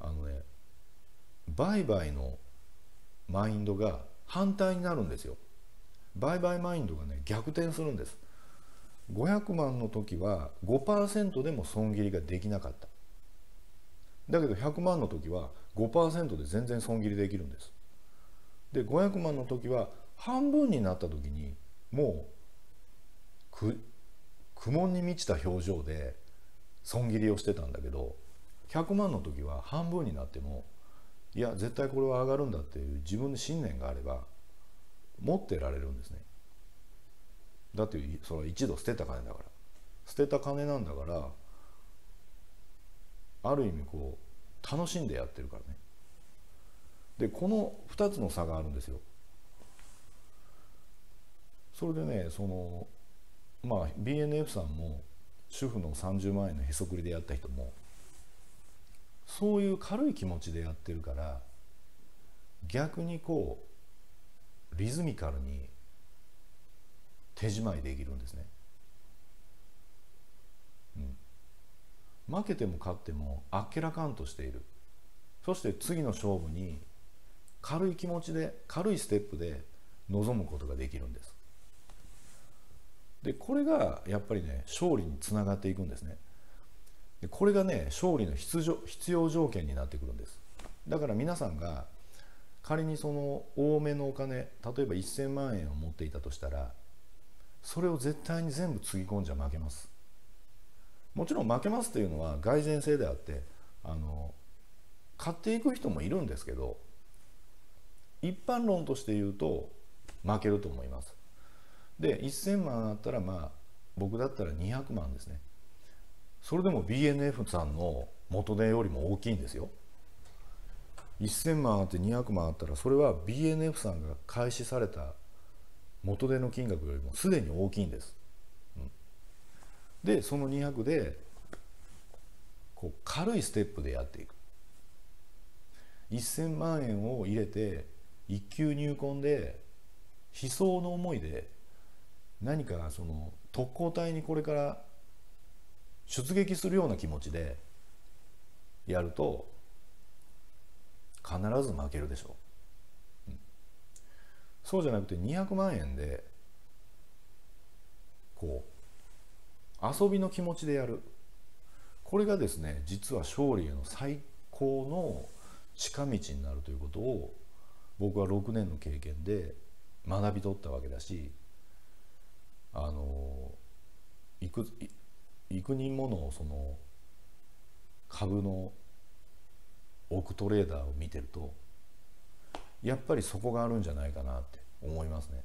あのね売買のマインドが反対になるんですよ売買マインドがね逆転するんです。500万の時は5%でも損切りができなかった。だけど100万の時は5%で全然損切りできるんです。で500万の時は半分になった時にもう苦悶に満ちた表情で損切りをしてたんだけど100万の時は半分になってもいや絶対これは上がるんだっていう自分の信念があれば持ってられるんですね。だってそれは一度捨てた金だから。捨てた金なんだからある意味こう楽しんでやってるからね。でこの2つの差があるんですよ。それでねそのまあ BNF さんも主婦の30万円のへそくりでやった人もそういう軽い気持ちでやってるから逆にこうリズミカルに手仕舞いできるんですね、うん、負けても勝ってもあっけらかんとしている。そして次の勝負に軽い気持ちで軽いステップで臨むことができるんです。でこれがやっぱりね勝利につながっていくんですね。でこれがね勝利の必要条件になってくるんです。だから皆さんが仮にその多めのお金例えば1000万円を持っていたとしたらそれを絶対に全部つぎ込んじゃ負けます。もちろん負けますというのは蓋然性であってあの買っていく人もいるんですけど一般論として言うと負けると思います。で1000万あったらまあ僕だったら200万ですね。それでも BNF さんの元値よりも大きいんですよ。1000万あって200万あったらそれは BNF さんが開始された元手の金額よりもすでに大きいんです、うん、でその200でこう軽いステップでやっていく。1000万円を入れて一級入魂で悲壮の思いで何かその特攻隊にこれから出撃するような気持ちでやると必ず負けるでしょ。う、うん、そうじゃなくて200万円でこう遊びの気持ちでやる。これがですね実は勝利への最高の近道になるということを僕は6年の経験で学び取ったわけだしあの幾幾人ものその株の億トレーダーを見てるとやっぱりそこがあるんじゃないかなって思いますね。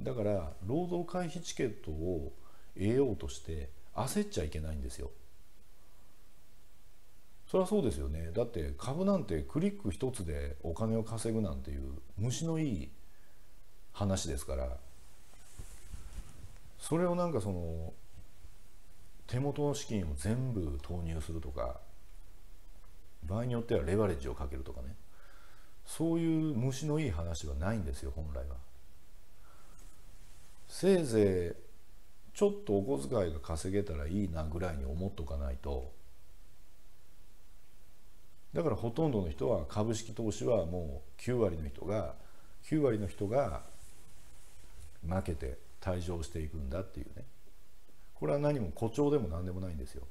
だから労働回避チケットを得ようとして焦っちゃいけないんですよ。そりゃそうですよねだって株なんてクリック一つでお金を稼ぐなんていう虫のいい話ですからそれをなんかその手元の資金を全部投入するとか場合によってはレバレッジをかけるとかね。そういう虫のいい話はないんですよ本来は。せいぜいちょっとお小遣いが稼げたらいいなぐらいに思っとかないと。だからほとんどの人は株式投資はもう9割の人が9割の人が負けて退場していくんだっていうね。これは何も誇張でも何でもないんですよ。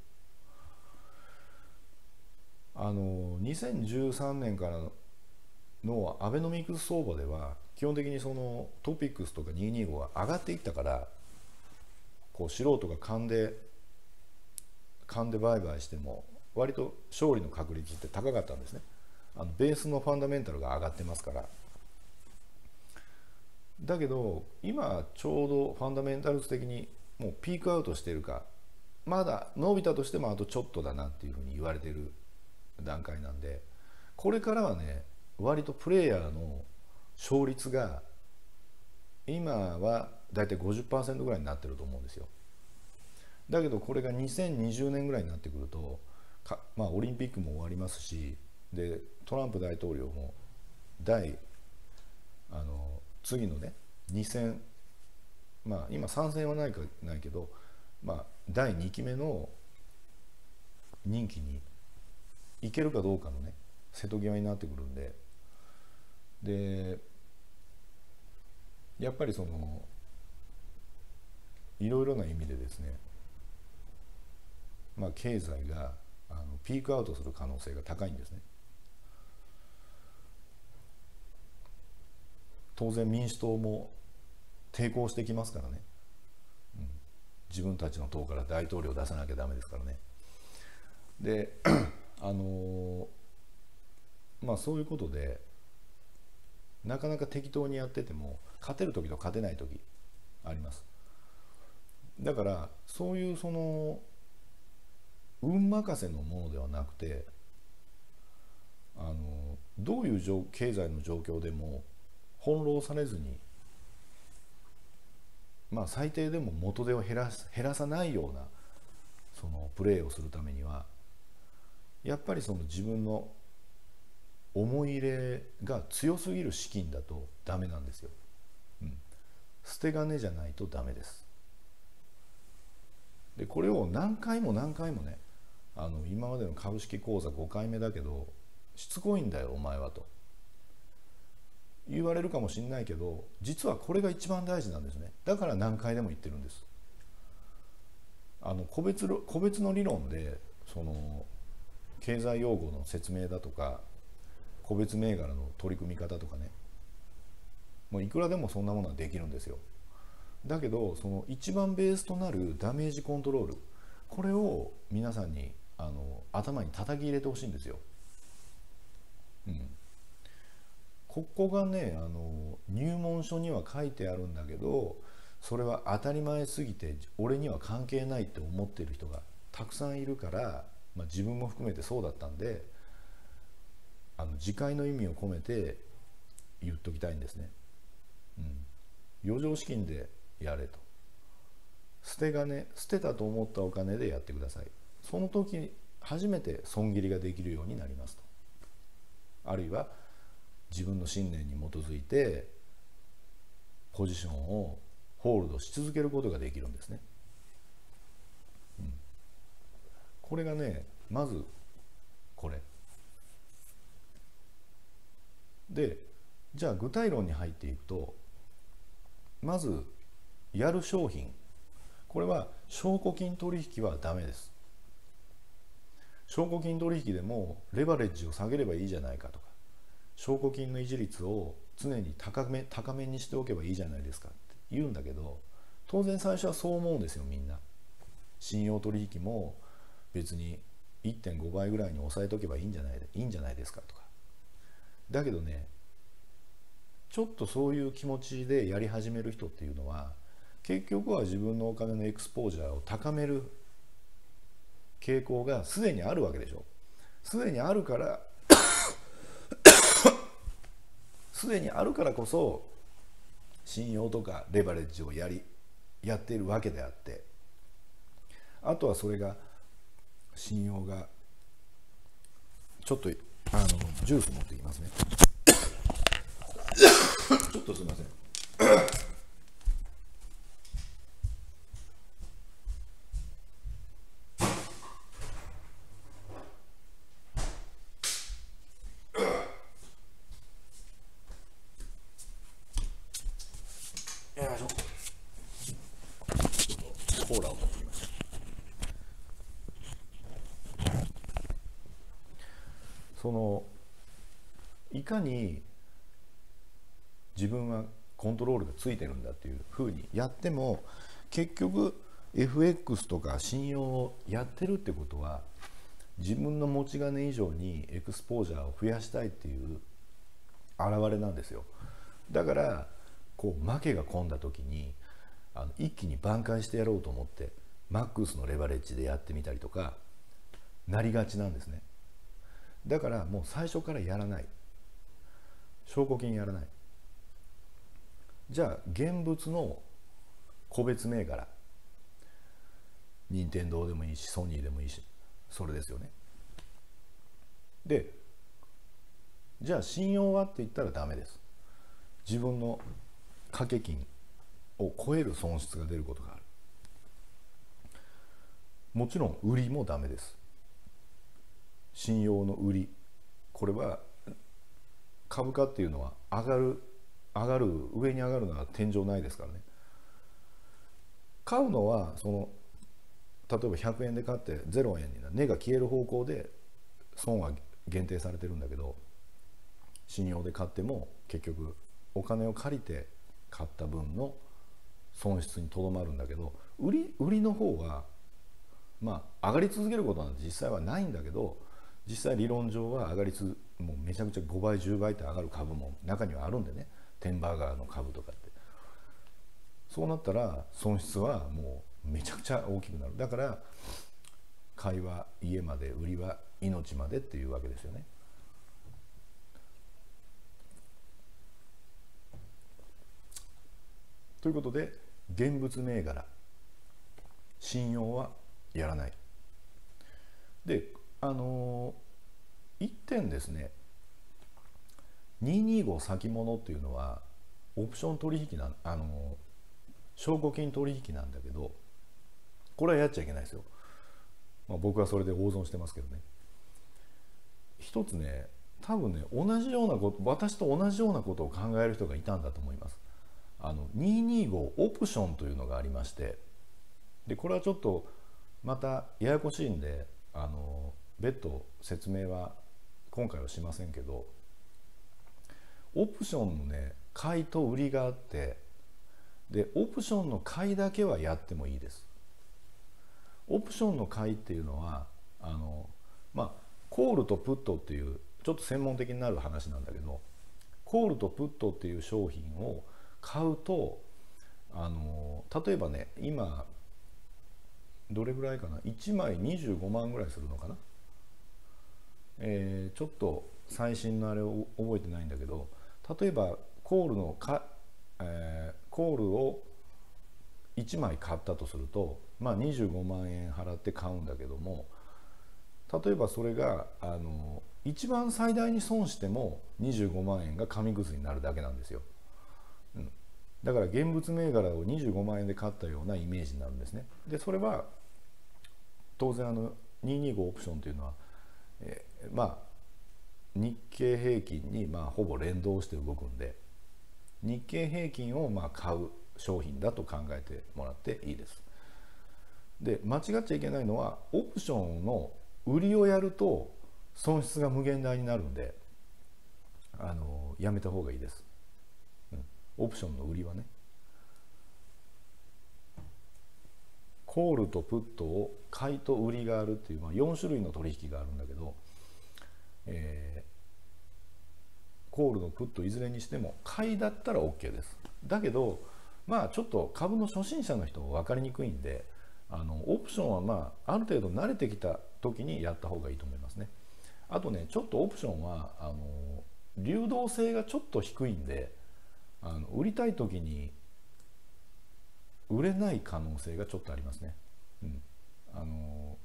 あの2013年からのアベノミクス相場では基本的にそのトピックスとか225が上がっていったからこう素人が勘で勘で売買しても割と勝利の確率って高かったんですねあのベースのファンダメンタルが上がってますからだけど今ちょうどファンダメンタルズ的にもうピークアウトしてるか。まだ伸びたとしてもあとちょっとだなっていうふうに言われてる段階なんで。これからはね割とプレイヤーの勝率が今はだいたい50%ぐらいになってると思うんですよ。だけどこれが2020年ぐらいになってくるとかまあ、オリンピックも終わりますしでトランプ大統領も第あの次のね2戦まあ今3戦はないかないけど、まあ、第2期目の任期に行けるかどうかのね瀬戸際になってくるんででやっぱりそのいろいろな意味でですねまあ経済があのピークアウトする可能性が高いんですね。当然民主党も抵抗してきますからね、うん、自分たちの党から大統領を出さなきゃダメですからね。で あのまあそういうことでなかなか適当にやってても勝てる時と勝てない時あります。だからそういうその運任せのものではなくてあのどういう経済の状況でも翻弄されずにまあ最低でも元手を減らす減らさないようなそのプレーをするためにはやっぱりその自分の思い入れが強すぎる資金だとダメなんですよ。うん、捨て金じゃないとダメです。でこれを何回も何回もねあの今までの株式講座5回目だけどしつこいんだよお前はと言われるかもしれないけど実はこれが一番大事なんですね。だから何回でも言ってるんです。あの個別個別の理論でその経済用語の説明だとか個別銘柄の取り組み方とかね。もういくらでもそんなものはできるんですよ。だけどその一番ベースとなるダメージコントロールこれを皆さんにあの頭に叩き入れてほしいんですよ。うん、ここがねあの入門書には書いてあるんだけどそれは当たり前すぎて俺には関係ないって思ってる人がたくさんいるから、まあ、自分も含めてそうだったんであの自戒の意味を込めて言っときたいんですね。うん、余剰資金でやれと。捨て金捨てたと思ったお金でやってください。その時初めて損切りができるようになりますと。あるいは自分の信念に基づいてポジションをホールドし続けることができるんですね、うん、これがねまずこれ。でじゃあ具体論に入っていくとまずやる商品。これは証拠金取引はダメです。証拠金取引でもレバレッジを下げればいいじゃないかとか証拠金の維持率を常に高め高めにしておけばいいじゃないですか。って言うんだけど当然最初はそう思うんですよみんな。信用取引も別に1.5倍ぐらいに抑えとけばいいんじゃないいいんじゃないですかとか。だけどねちょっとそういう気持ちでやり始める人っていうのは結局は自分のお金のエクスポージャーを高める傾向がすでにあるわけでしょ。すでにあるからすでにあるからこそ信用とかレバレッジをやりやっているわけであってあとはそれが信用がちょっとあのジュース持ってきますね。ちょっとすいません。そのいかに自分はコントロールがついてるんだっていうふうにやっても結局 FX とか信用をやってるってことは自分の持ち金以上にエクスポージャーを増やしたいっていう表れなんですよ。だからこう負けが込んだ時にあの一気に挽回してやろうと思ってマックスのレバレッジでやってみたりとかなりがちなんですね。だからもう最初からやらない。証拠金やらない。じゃあ現物の個別銘柄。任天堂でもいいしソニーでもいいしそれですよね。でじゃあ信用はって言ったらダメです。自分の掛け金を超える損失が出ることがある。もちろん売りもダメです。信用の売り。これは株価っていうのは上がる上がる上に上がるのは天井ないですからね。買うのはその例えば100円で買って0円になる。値が消える方向で損は限定されてるんだけど信用で買っても結局お金を借りて買った分の損失にとどまるんだけど売り売りの方はまあ上がり続けることなんて実際はないんだけど実際理論上は上がりつもうめちゃくちゃ5倍10倍って上がる株も中にはあるんでねテンバーガーの株とかってそうなったら損失はもうめちゃくちゃ大きくなるだから買いは家まで売りは命までっていうわけですよね。ということで現物銘柄信用はやらない。であの、1点ですね。225先物っていうのはオプション取引なあの、証拠金取引なんだけどこれはやっちゃいけないですよ、まあ、僕はそれで大損してますけどね。一つね多分ね同じようなこと私と同じようなことを考える人がいたんだと思います。あの225オプションというのがありましてでこれはちょっとまたややこしいんであの別途説明は今回はしませんけどオプションのね買いと売りがあってでオプションの買いだけはやってもいいです。オプションの買いっていうのはあのまあコールとプットっていうちょっと専門的になる話なんだけどコールとプットっていう商品を買うとあの例えばね今どれぐらいかな？1枚25万ぐらいするのかな、えー、ちょっと最新のあれを覚えてないんだけど例えばコールのか、えー、コールを1枚買ったとすると、まあ、25万円払って買うんだけども例えばそれがあの一番最大に損しても25万円が紙くずになるだけなんですよ。うんだから現物銘柄を25万円で買ったようなイメージになるんですね。でそれは当然あの225オプションというのは、え、まあ日経平均にまあほぼ連動して動くんで日経平均をまあ買う商品だと考えてもらっていいです。で間違っちゃいけないのはオプションの売りをやると損失が無限大になるんであのやめた方がいいです。うんオプションの売りはねコールとプットを買いと売りがあるっていう、まあ、4種類の取引があるんだけど、えー、コールのプットいずれにしても買いだったら OK です。だけどまあちょっと株の初心者の人は分かりにくいんであのオプションはまあある程度慣れてきた時にやった方がいいと思いますね。あとねちょっとオプションはあの流動性がちょっと低いんであの売りたい時に売れない可能性がちょっとありますね。うん、あの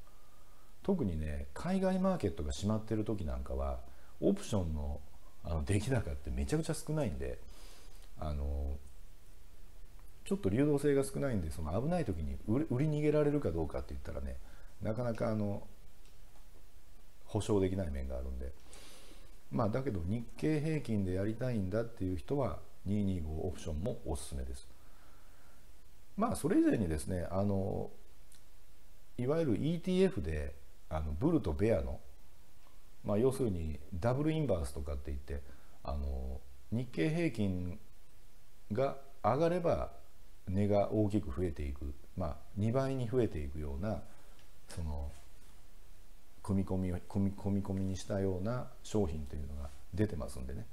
特にね海外マーケットが閉まってる時なんかはオプションのあの出来高ってめちゃくちゃ少ないんであのちょっと流動性が少ないんでその危ない時に売り逃げられるかどうかって言ったらねなかなかあの保証できない面があるんでまあだけど日経平均でやりたいんだっていう人は225オプションもおすすめです。まあそれ以前にですねあのいわゆる ETF であのブルとベアの、まあ、要するにダブルインバースとかって言ってあの日経平均が上がれば値が大きく増えていく、まあ、2倍に増えていくようなその組み込み組み込み込みにしたような商品というのが出てますんでね。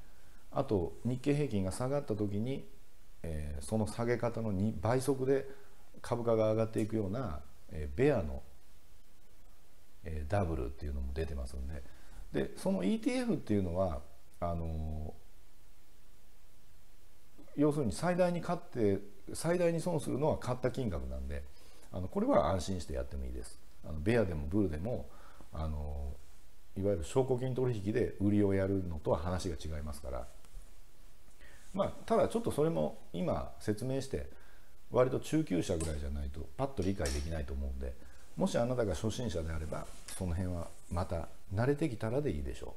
あと日経平均が下がった時に、えー、その下げ方の2倍速で株価が上がっていくような、えー、ベアの、えー、ダブルっていうのも出てますんででその ETF っていうのはあの要するに最大に勝って最大に損するのは買った金額なんであのこれは安心してやってもいいです。あのベアでもブルでもあのいわゆる証拠金取引で売りをやるのとは話が違いますからまあただちょっとそれも今説明して割と中級者ぐらいじゃないとパッと理解できないと思うんでもしあなたが初心者であればその辺はまた慣れてきたらでいいでしょ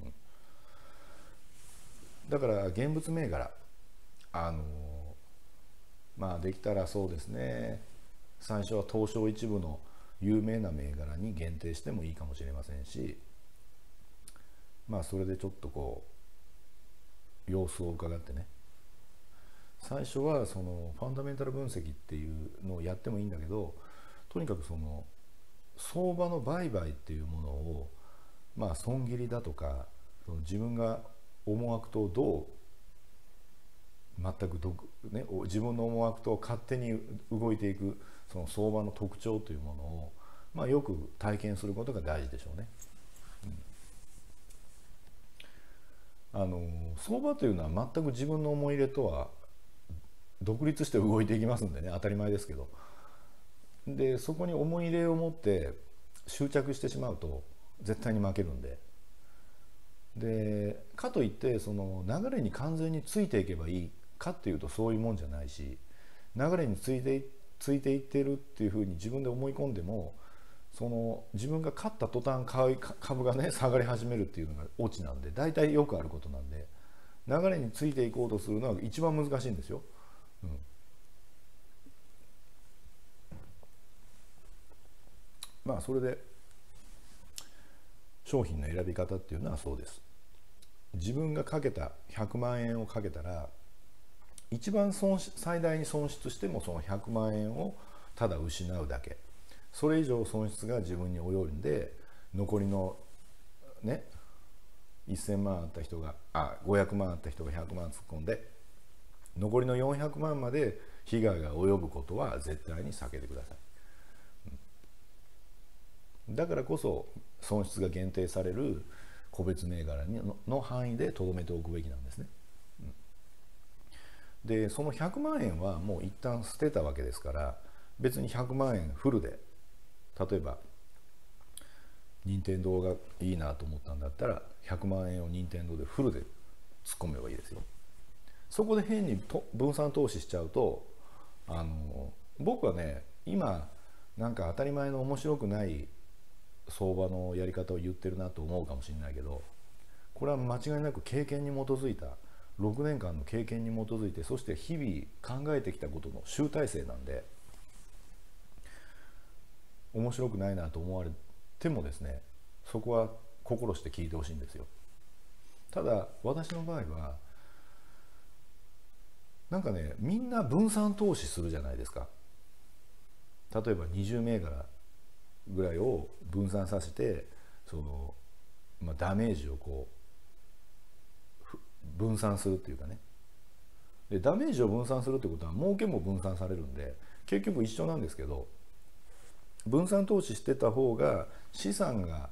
う、うん、だから現物銘柄。あのまあできたらそうですね。最初は東証一部の有名な銘柄に限定してもいいかもしれませんしまあそれでちょっとこう様子を伺ってね。最初はそのファンダメンタル分析っていうのをやってもいいんだけどとにかくその相場の売買っていうものをまあ損切りだとかその自分が思惑とどう全く独、ね、自分の思惑と勝手に動いていくその相場の特徴というものを、まあ、よく体験することが大事でしょうね。うん、あの相場というのは全く自分の思い入れとは独立して動いていきますんでね当たり前ですけどでそこに思い入れを持って執着してしまうと絶対に負けるんででかといってその流れに完全についていけばいいかっていうとそういうもんじゃないし流れについてついていってるっていうふうに自分で思い込んでもその自分が勝った途端株がね下がり始めるっていうのがオチなんで大体よくあることなんで流れについていこうとするのは一番難しいんですよ。うん、まあそれで商品の選び方っていうのはそうです。自分がかけた100万円をかけたら一番損最大に損失してもその100万円をただ失うだけそれ以上損失が自分に及んで残りのね1000万あった人があ500万あった人が100万突っ込んで残りの400万まで被害が及ぶことは絶対に避けてください、だからこそ損失が限定される個別銘柄の範囲でとどめておくべきなんですね。でその100万円はもう一旦捨てたわけですから別に100万円フルで例えば任天堂がいいなと思ったんだったら100万円を任天堂でフルで突っ込めばいいですよそこで変にと分散投資しちゃうとあの僕はね今なんか当たり前の面白くない相場のやり方を言ってるなと思うかもしれないけどこれは間違いなく経験に基づいた6年間の経験に基づいてそして日々考えてきたことの集大成なんで面白くないなと思われてもですねそこは心して聞いてほしいんですよ。ただ私の場合はなんかねみんな分散投資するじゃないですか。例えば20銘柄ぐらいを分散させてその、まあ、ダメージをこう分散するっていうかねでダメージを分散するってことは儲けも分散されるんで結局一緒なんですけど分散投資してた方が資産が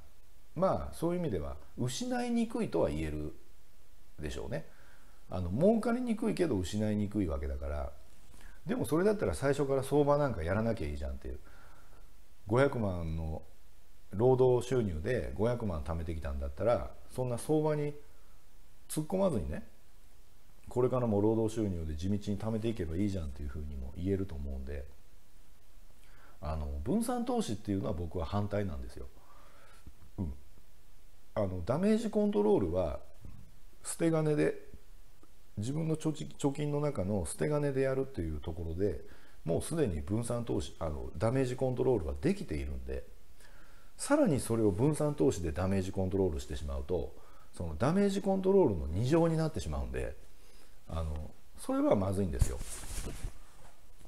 まあそういう意味では失いにくいとは言えるでしょうね。あの儲かりにくいけど失いにくいわけだからでもそれだったら最初から相場なんかやらなきゃいいじゃんっていう500万の労働収入で500万貯めてきたんだったらそんな相場に突っ込まずにねこれからも労働収入で地道に貯めていけばいいじゃんっていうふうにも言えると思うんであの分散投資っていうのは僕は反対なんですよ。うん、あのダメージコントロールは捨て金で自分の貯金の中の捨て金でやるっていうところでもうすでに分散投資あのダメージコントロールはできているんでさらにそれを分散投資でダメージコントロールしてしまうとそのダメージコントロールの2乗になってしまうんであのそれはまずいんですよ。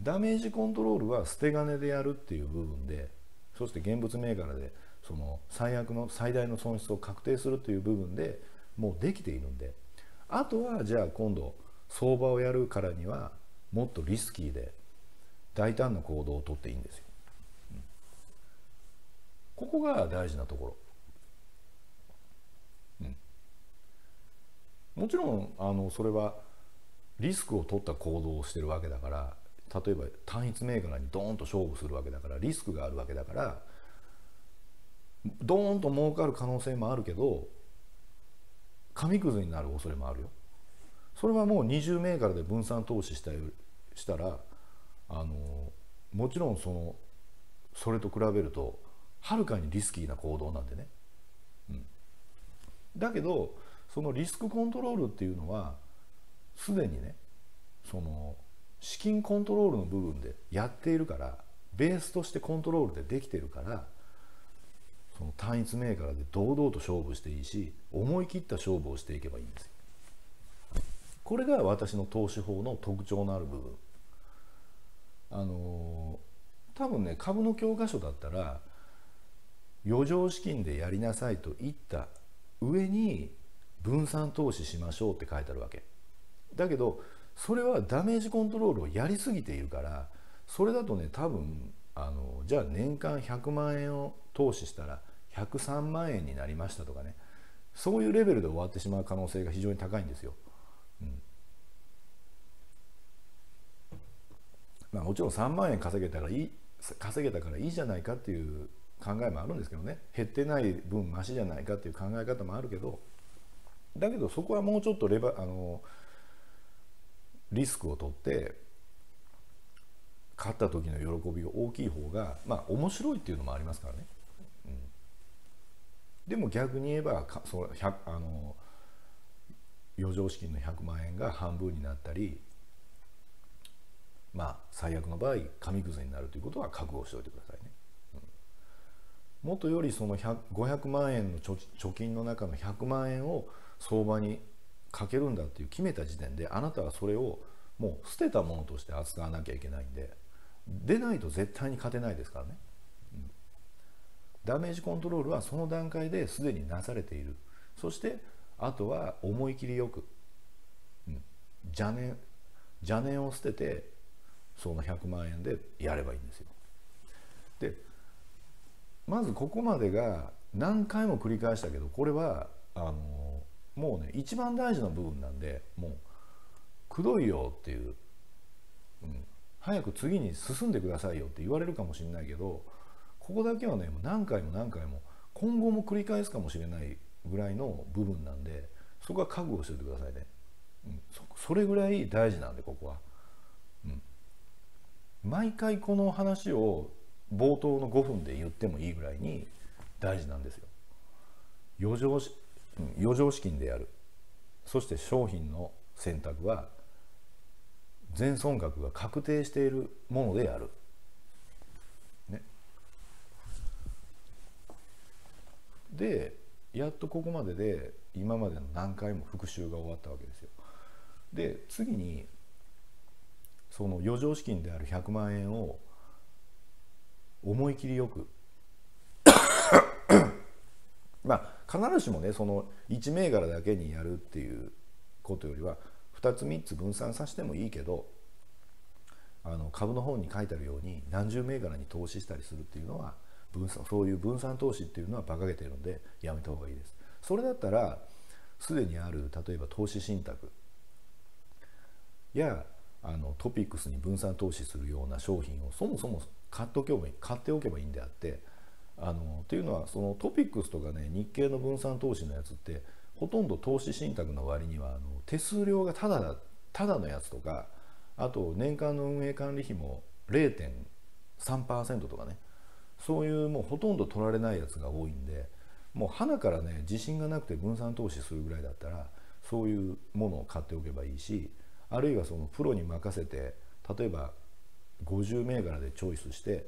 ダメージコントロールは捨て金でやるっていう部分でそして現物銘柄でその最悪の最大の損失を確定するという部分でもうできているんであとはじゃあ今度相場をやるからにはもっとリスキーで大胆な行動をとっていいんですよ。ここが大事なところ。もちろんあのそれはリスクを取った行動をしてるわけだから例えば単一銘柄にドーンと勝負するわけだからリスクがあるわけだからドーンと儲かる可能性もあるけど紙くずになる恐れもあるよ。それはもう20銘柄で分散投資したしたらあのもちろんそのそれと比べるとはるかにリスキーな行動なんでね。うん、だけどそのリスクコントロールっていうのはすでにねその資金コントロールの部分でやっているからベースとしてコントロールでできてるからその単一銘柄で堂々と勝負していいし思い切った勝負をしていけばいいんですよ。これが私の投資法の特徴のある部分。あの多分ね株の教科書だったら余剰資金でやりなさいと言った上に分散投資しましょうって書いてあるわけだけどそれはダメージコントロールをやりすぎているからそれだとね多分あのじゃあ年間100万円を投資したら103万円になりましたとかねそういうレベルで終わってしまう可能性が非常に高いんですよ。うんまあ、もちろん3万円稼げたらいい稼げたからいいじゃないかっていう考えもあるんですけどね減ってない分マシじゃないかっていう考え方もあるけどだけどそこはもうちょっとレバあのリスクを取って勝った時の喜びが大きい方がまあ面白いっていうのもありますからね。うん、でも逆に言えばかそあの余剰資金の100万円が半分になったりまあ最悪の場合紙くずになるということは覚悟しておいてくださいね。もとよりその500万円の貯金の中の100万円を相場にかけるんだっていう決めた時点であなたはそれをもう捨てたものとして扱わなきゃいけないんで出ないと絶対に勝てないですからね、うん、ダメージコントロールはその段階ですでになされている。そしてあとは思い切りよく、うん、邪念邪念を捨ててその100万円でやればいいんですよ。でまずここまでが何回も繰り返したけどこれはあのもうね一番大事な部分なんでもうくどいよっていう、うん、早く次に進んでくださいよって言われるかもしれないけどここだけはね何回も何回も今後も繰り返すかもしれないぐらいの部分なんでそこは覚悟しておいてくださいね、うん、そそれぐらい大事なんでここは、毎回この話を冒頭の5分で言ってもいいぐらいに大事なんですよ余剰余剰資金でやるそして商品の選択は全損額が確定しているものでやる。ね、でやっとここまでで今までの何回も復習が終わったわけですよ。で次にその余剰資金である100万円を思い切りよく まあ必ずしもねその1銘柄だけにやるっていうことよりは2つ3つ分散させてもいいけどあの株の本に書いてあるように何十銘柄に投資したりするっていうのは分散そういう分散投資っていうのは馬鹿げてるのでやめた方がいいです。それだったらすでにある例えば投資信託やあのトピックスに分散投資するような商品をそもそも買っておけばいい買っておけばいいんであってあのっていうのはそのトピックスとかね日経の分散投資のやつってほとんど投資信託の割にはあの手数料がただだただのやつとかあと年間の運営管理費も0.3%とかねそういうもうほとんど取られないやつが多いんでもう花からね自信がなくて分散投資するぐらいだったらそういうものを買っておけばいいしあるいはそのプロに任せて例えば50銘柄でチョイスして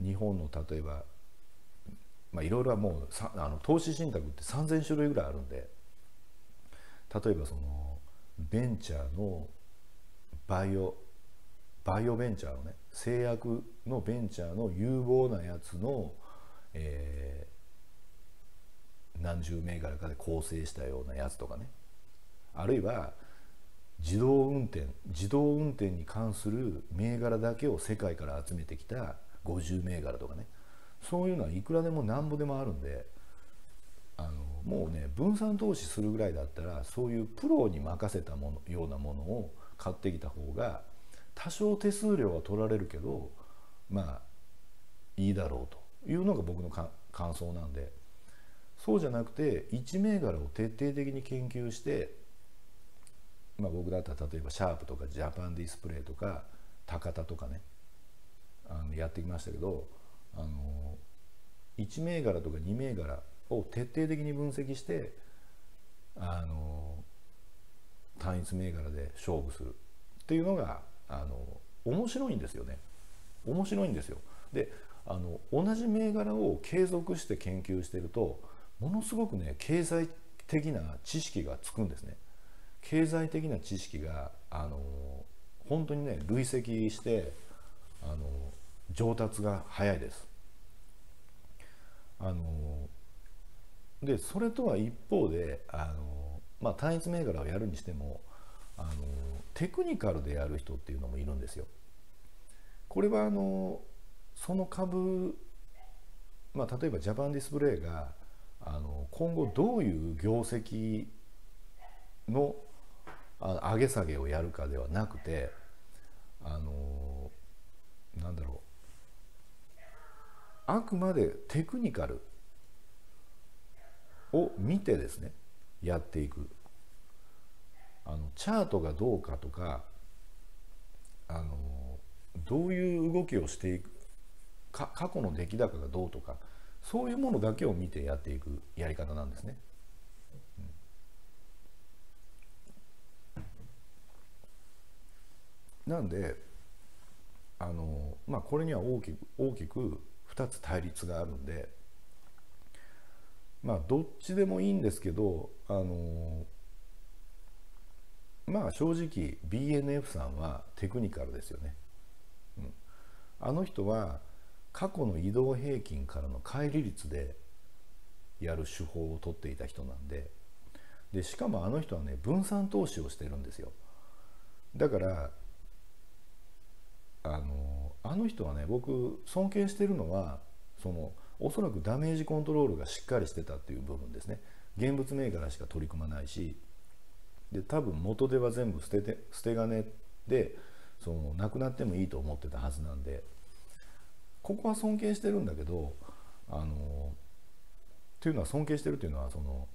日本の例えばまあ、いろいろはもうさあの投資信託って3,000種類ぐらいあるんで例えばそのベンチャーのバイオバイオベンチャーのね製薬のベンチャーの有望なやつの、えー、何十銘柄かで構成したようなやつとかね。あるいは自動運転自動運転に関する銘柄だけを世界から集めてきた50銘柄とかね。そういうのはいくらでもなんぼでもあるんであのもうね分散投資するぐらいだったらそういうプロに任せたものようなものを買ってきた方が多少手数料は取られるけどまあいいだろうというのが僕の感想なんで。そうじゃなくて1銘柄を徹底的に研究してまあ、僕だったら例えばシャープとかジャパンディスプレイとか高田とかねあのやってきましたけどあの1銘柄とか2銘柄を徹底的に分析してあの単一銘柄で勝負するっていうのがあの面白いんですよね。面白いんですよ。であの同じ銘柄を継続して研究してるとものすごくね経済的な知識がつくんですね。経済的な知識があの本当にね累積してあの上達が早いです。あのでそれとは一方であの、まあ、単一銘柄をやるにしてもあのテクニカルでやる人っていうのもいるんですよ。これはあのその株、まあ、例えばジャパンディスプレイがあの今後どういう業績のあ上げ下げをやるかではなくてあのなんだろうあくまでテクニカルを見てですねやっていくあのチャートがどうかとかあのどういう動きをしていくか過去の出来高がどうとかそういうものだけを見てやっていくやり方なんですね。なんであの、まあ、これには大きく大きく2つ対立があるんでまあどっちでもいいんですけどあのまあ正直 BNF さんはテクニカルですよね。うん、あの人は過去の移動平均からの乖離率でやる手法を取っていた人なんででしかもあの人はね分散投資をしてるんですよだからあのあの人はね僕尊敬してるのはそのおそらくダメージコントロールがしっかりしてたっていう部分ですね現物銘柄しか取り組まないしで多分元手は全部捨てて捨て金でそのなくなってもいいと思ってたはずなんでここは尊敬してるんだけどあのっていうのは尊敬してるっていうのはその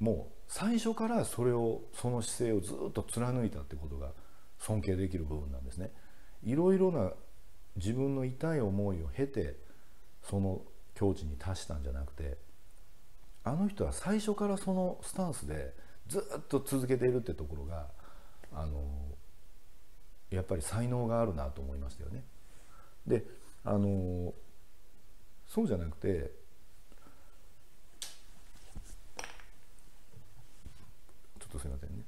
もう最初からそれをその姿勢をずっと貫いたってことが尊敬できる部分なんですね。いろいろな自分の痛い思いを経てその境地に達したんじゃなくてあの人は最初からそのスタンスでずっと続けているってところがあのやっぱり才能があるなと思いましたよね。であのそうじゃなくてちょっとすいませんね。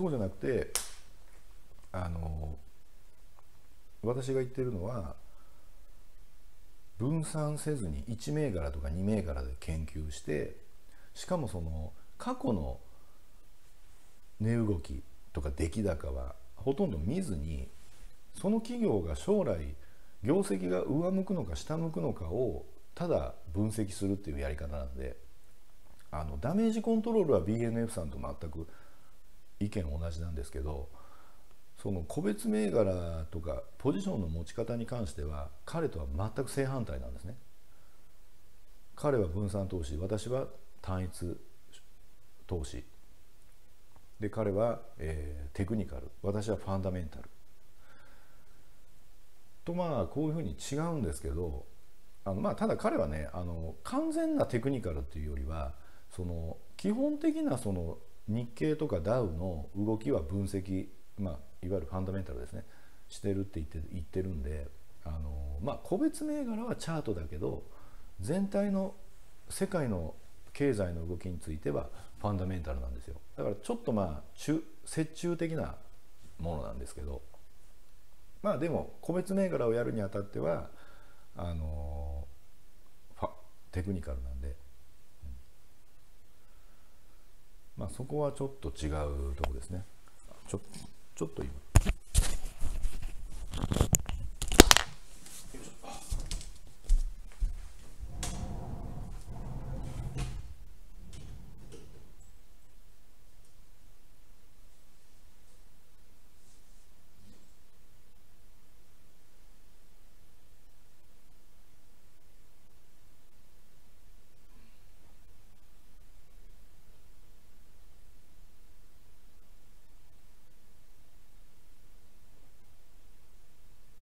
そうじゃなくてあの私が言ってるのは分散せずに1銘柄とか2銘柄で研究してしかもその過去の値動きとか出来高はほとんど見ずにその企業が将来業績が上向くのか下向くのかをただ分析するっていうやり方なんであのダメージコントロールは BNF さんと全く意見同じなんですけどその個別銘柄とかポジションの持ち方に関しては彼とは全く正反対なんですね。彼は分散投資私は単一投資。で彼は、えー、テクニカル。私はファンダメンタル。とまあこういうふうに違うんですけどあのまあただ彼はねあの完全なテクニカルっていうよりはその基本的なその日経とかダウの動きは分析、まあ、いわゆるファンダメンタルですね。してるって言って言ってるんであの、まあ、個別銘柄はチャートだけど全体の世界の経済の動きについてはファンダメンタルなんですよ。だからちょっとまあ中折衷的なものなんですけど。まあでも個別銘柄をやるにあたってはあのテクニカルなんでまあ、そこはちょっと違うとこですね。ちょちょっと今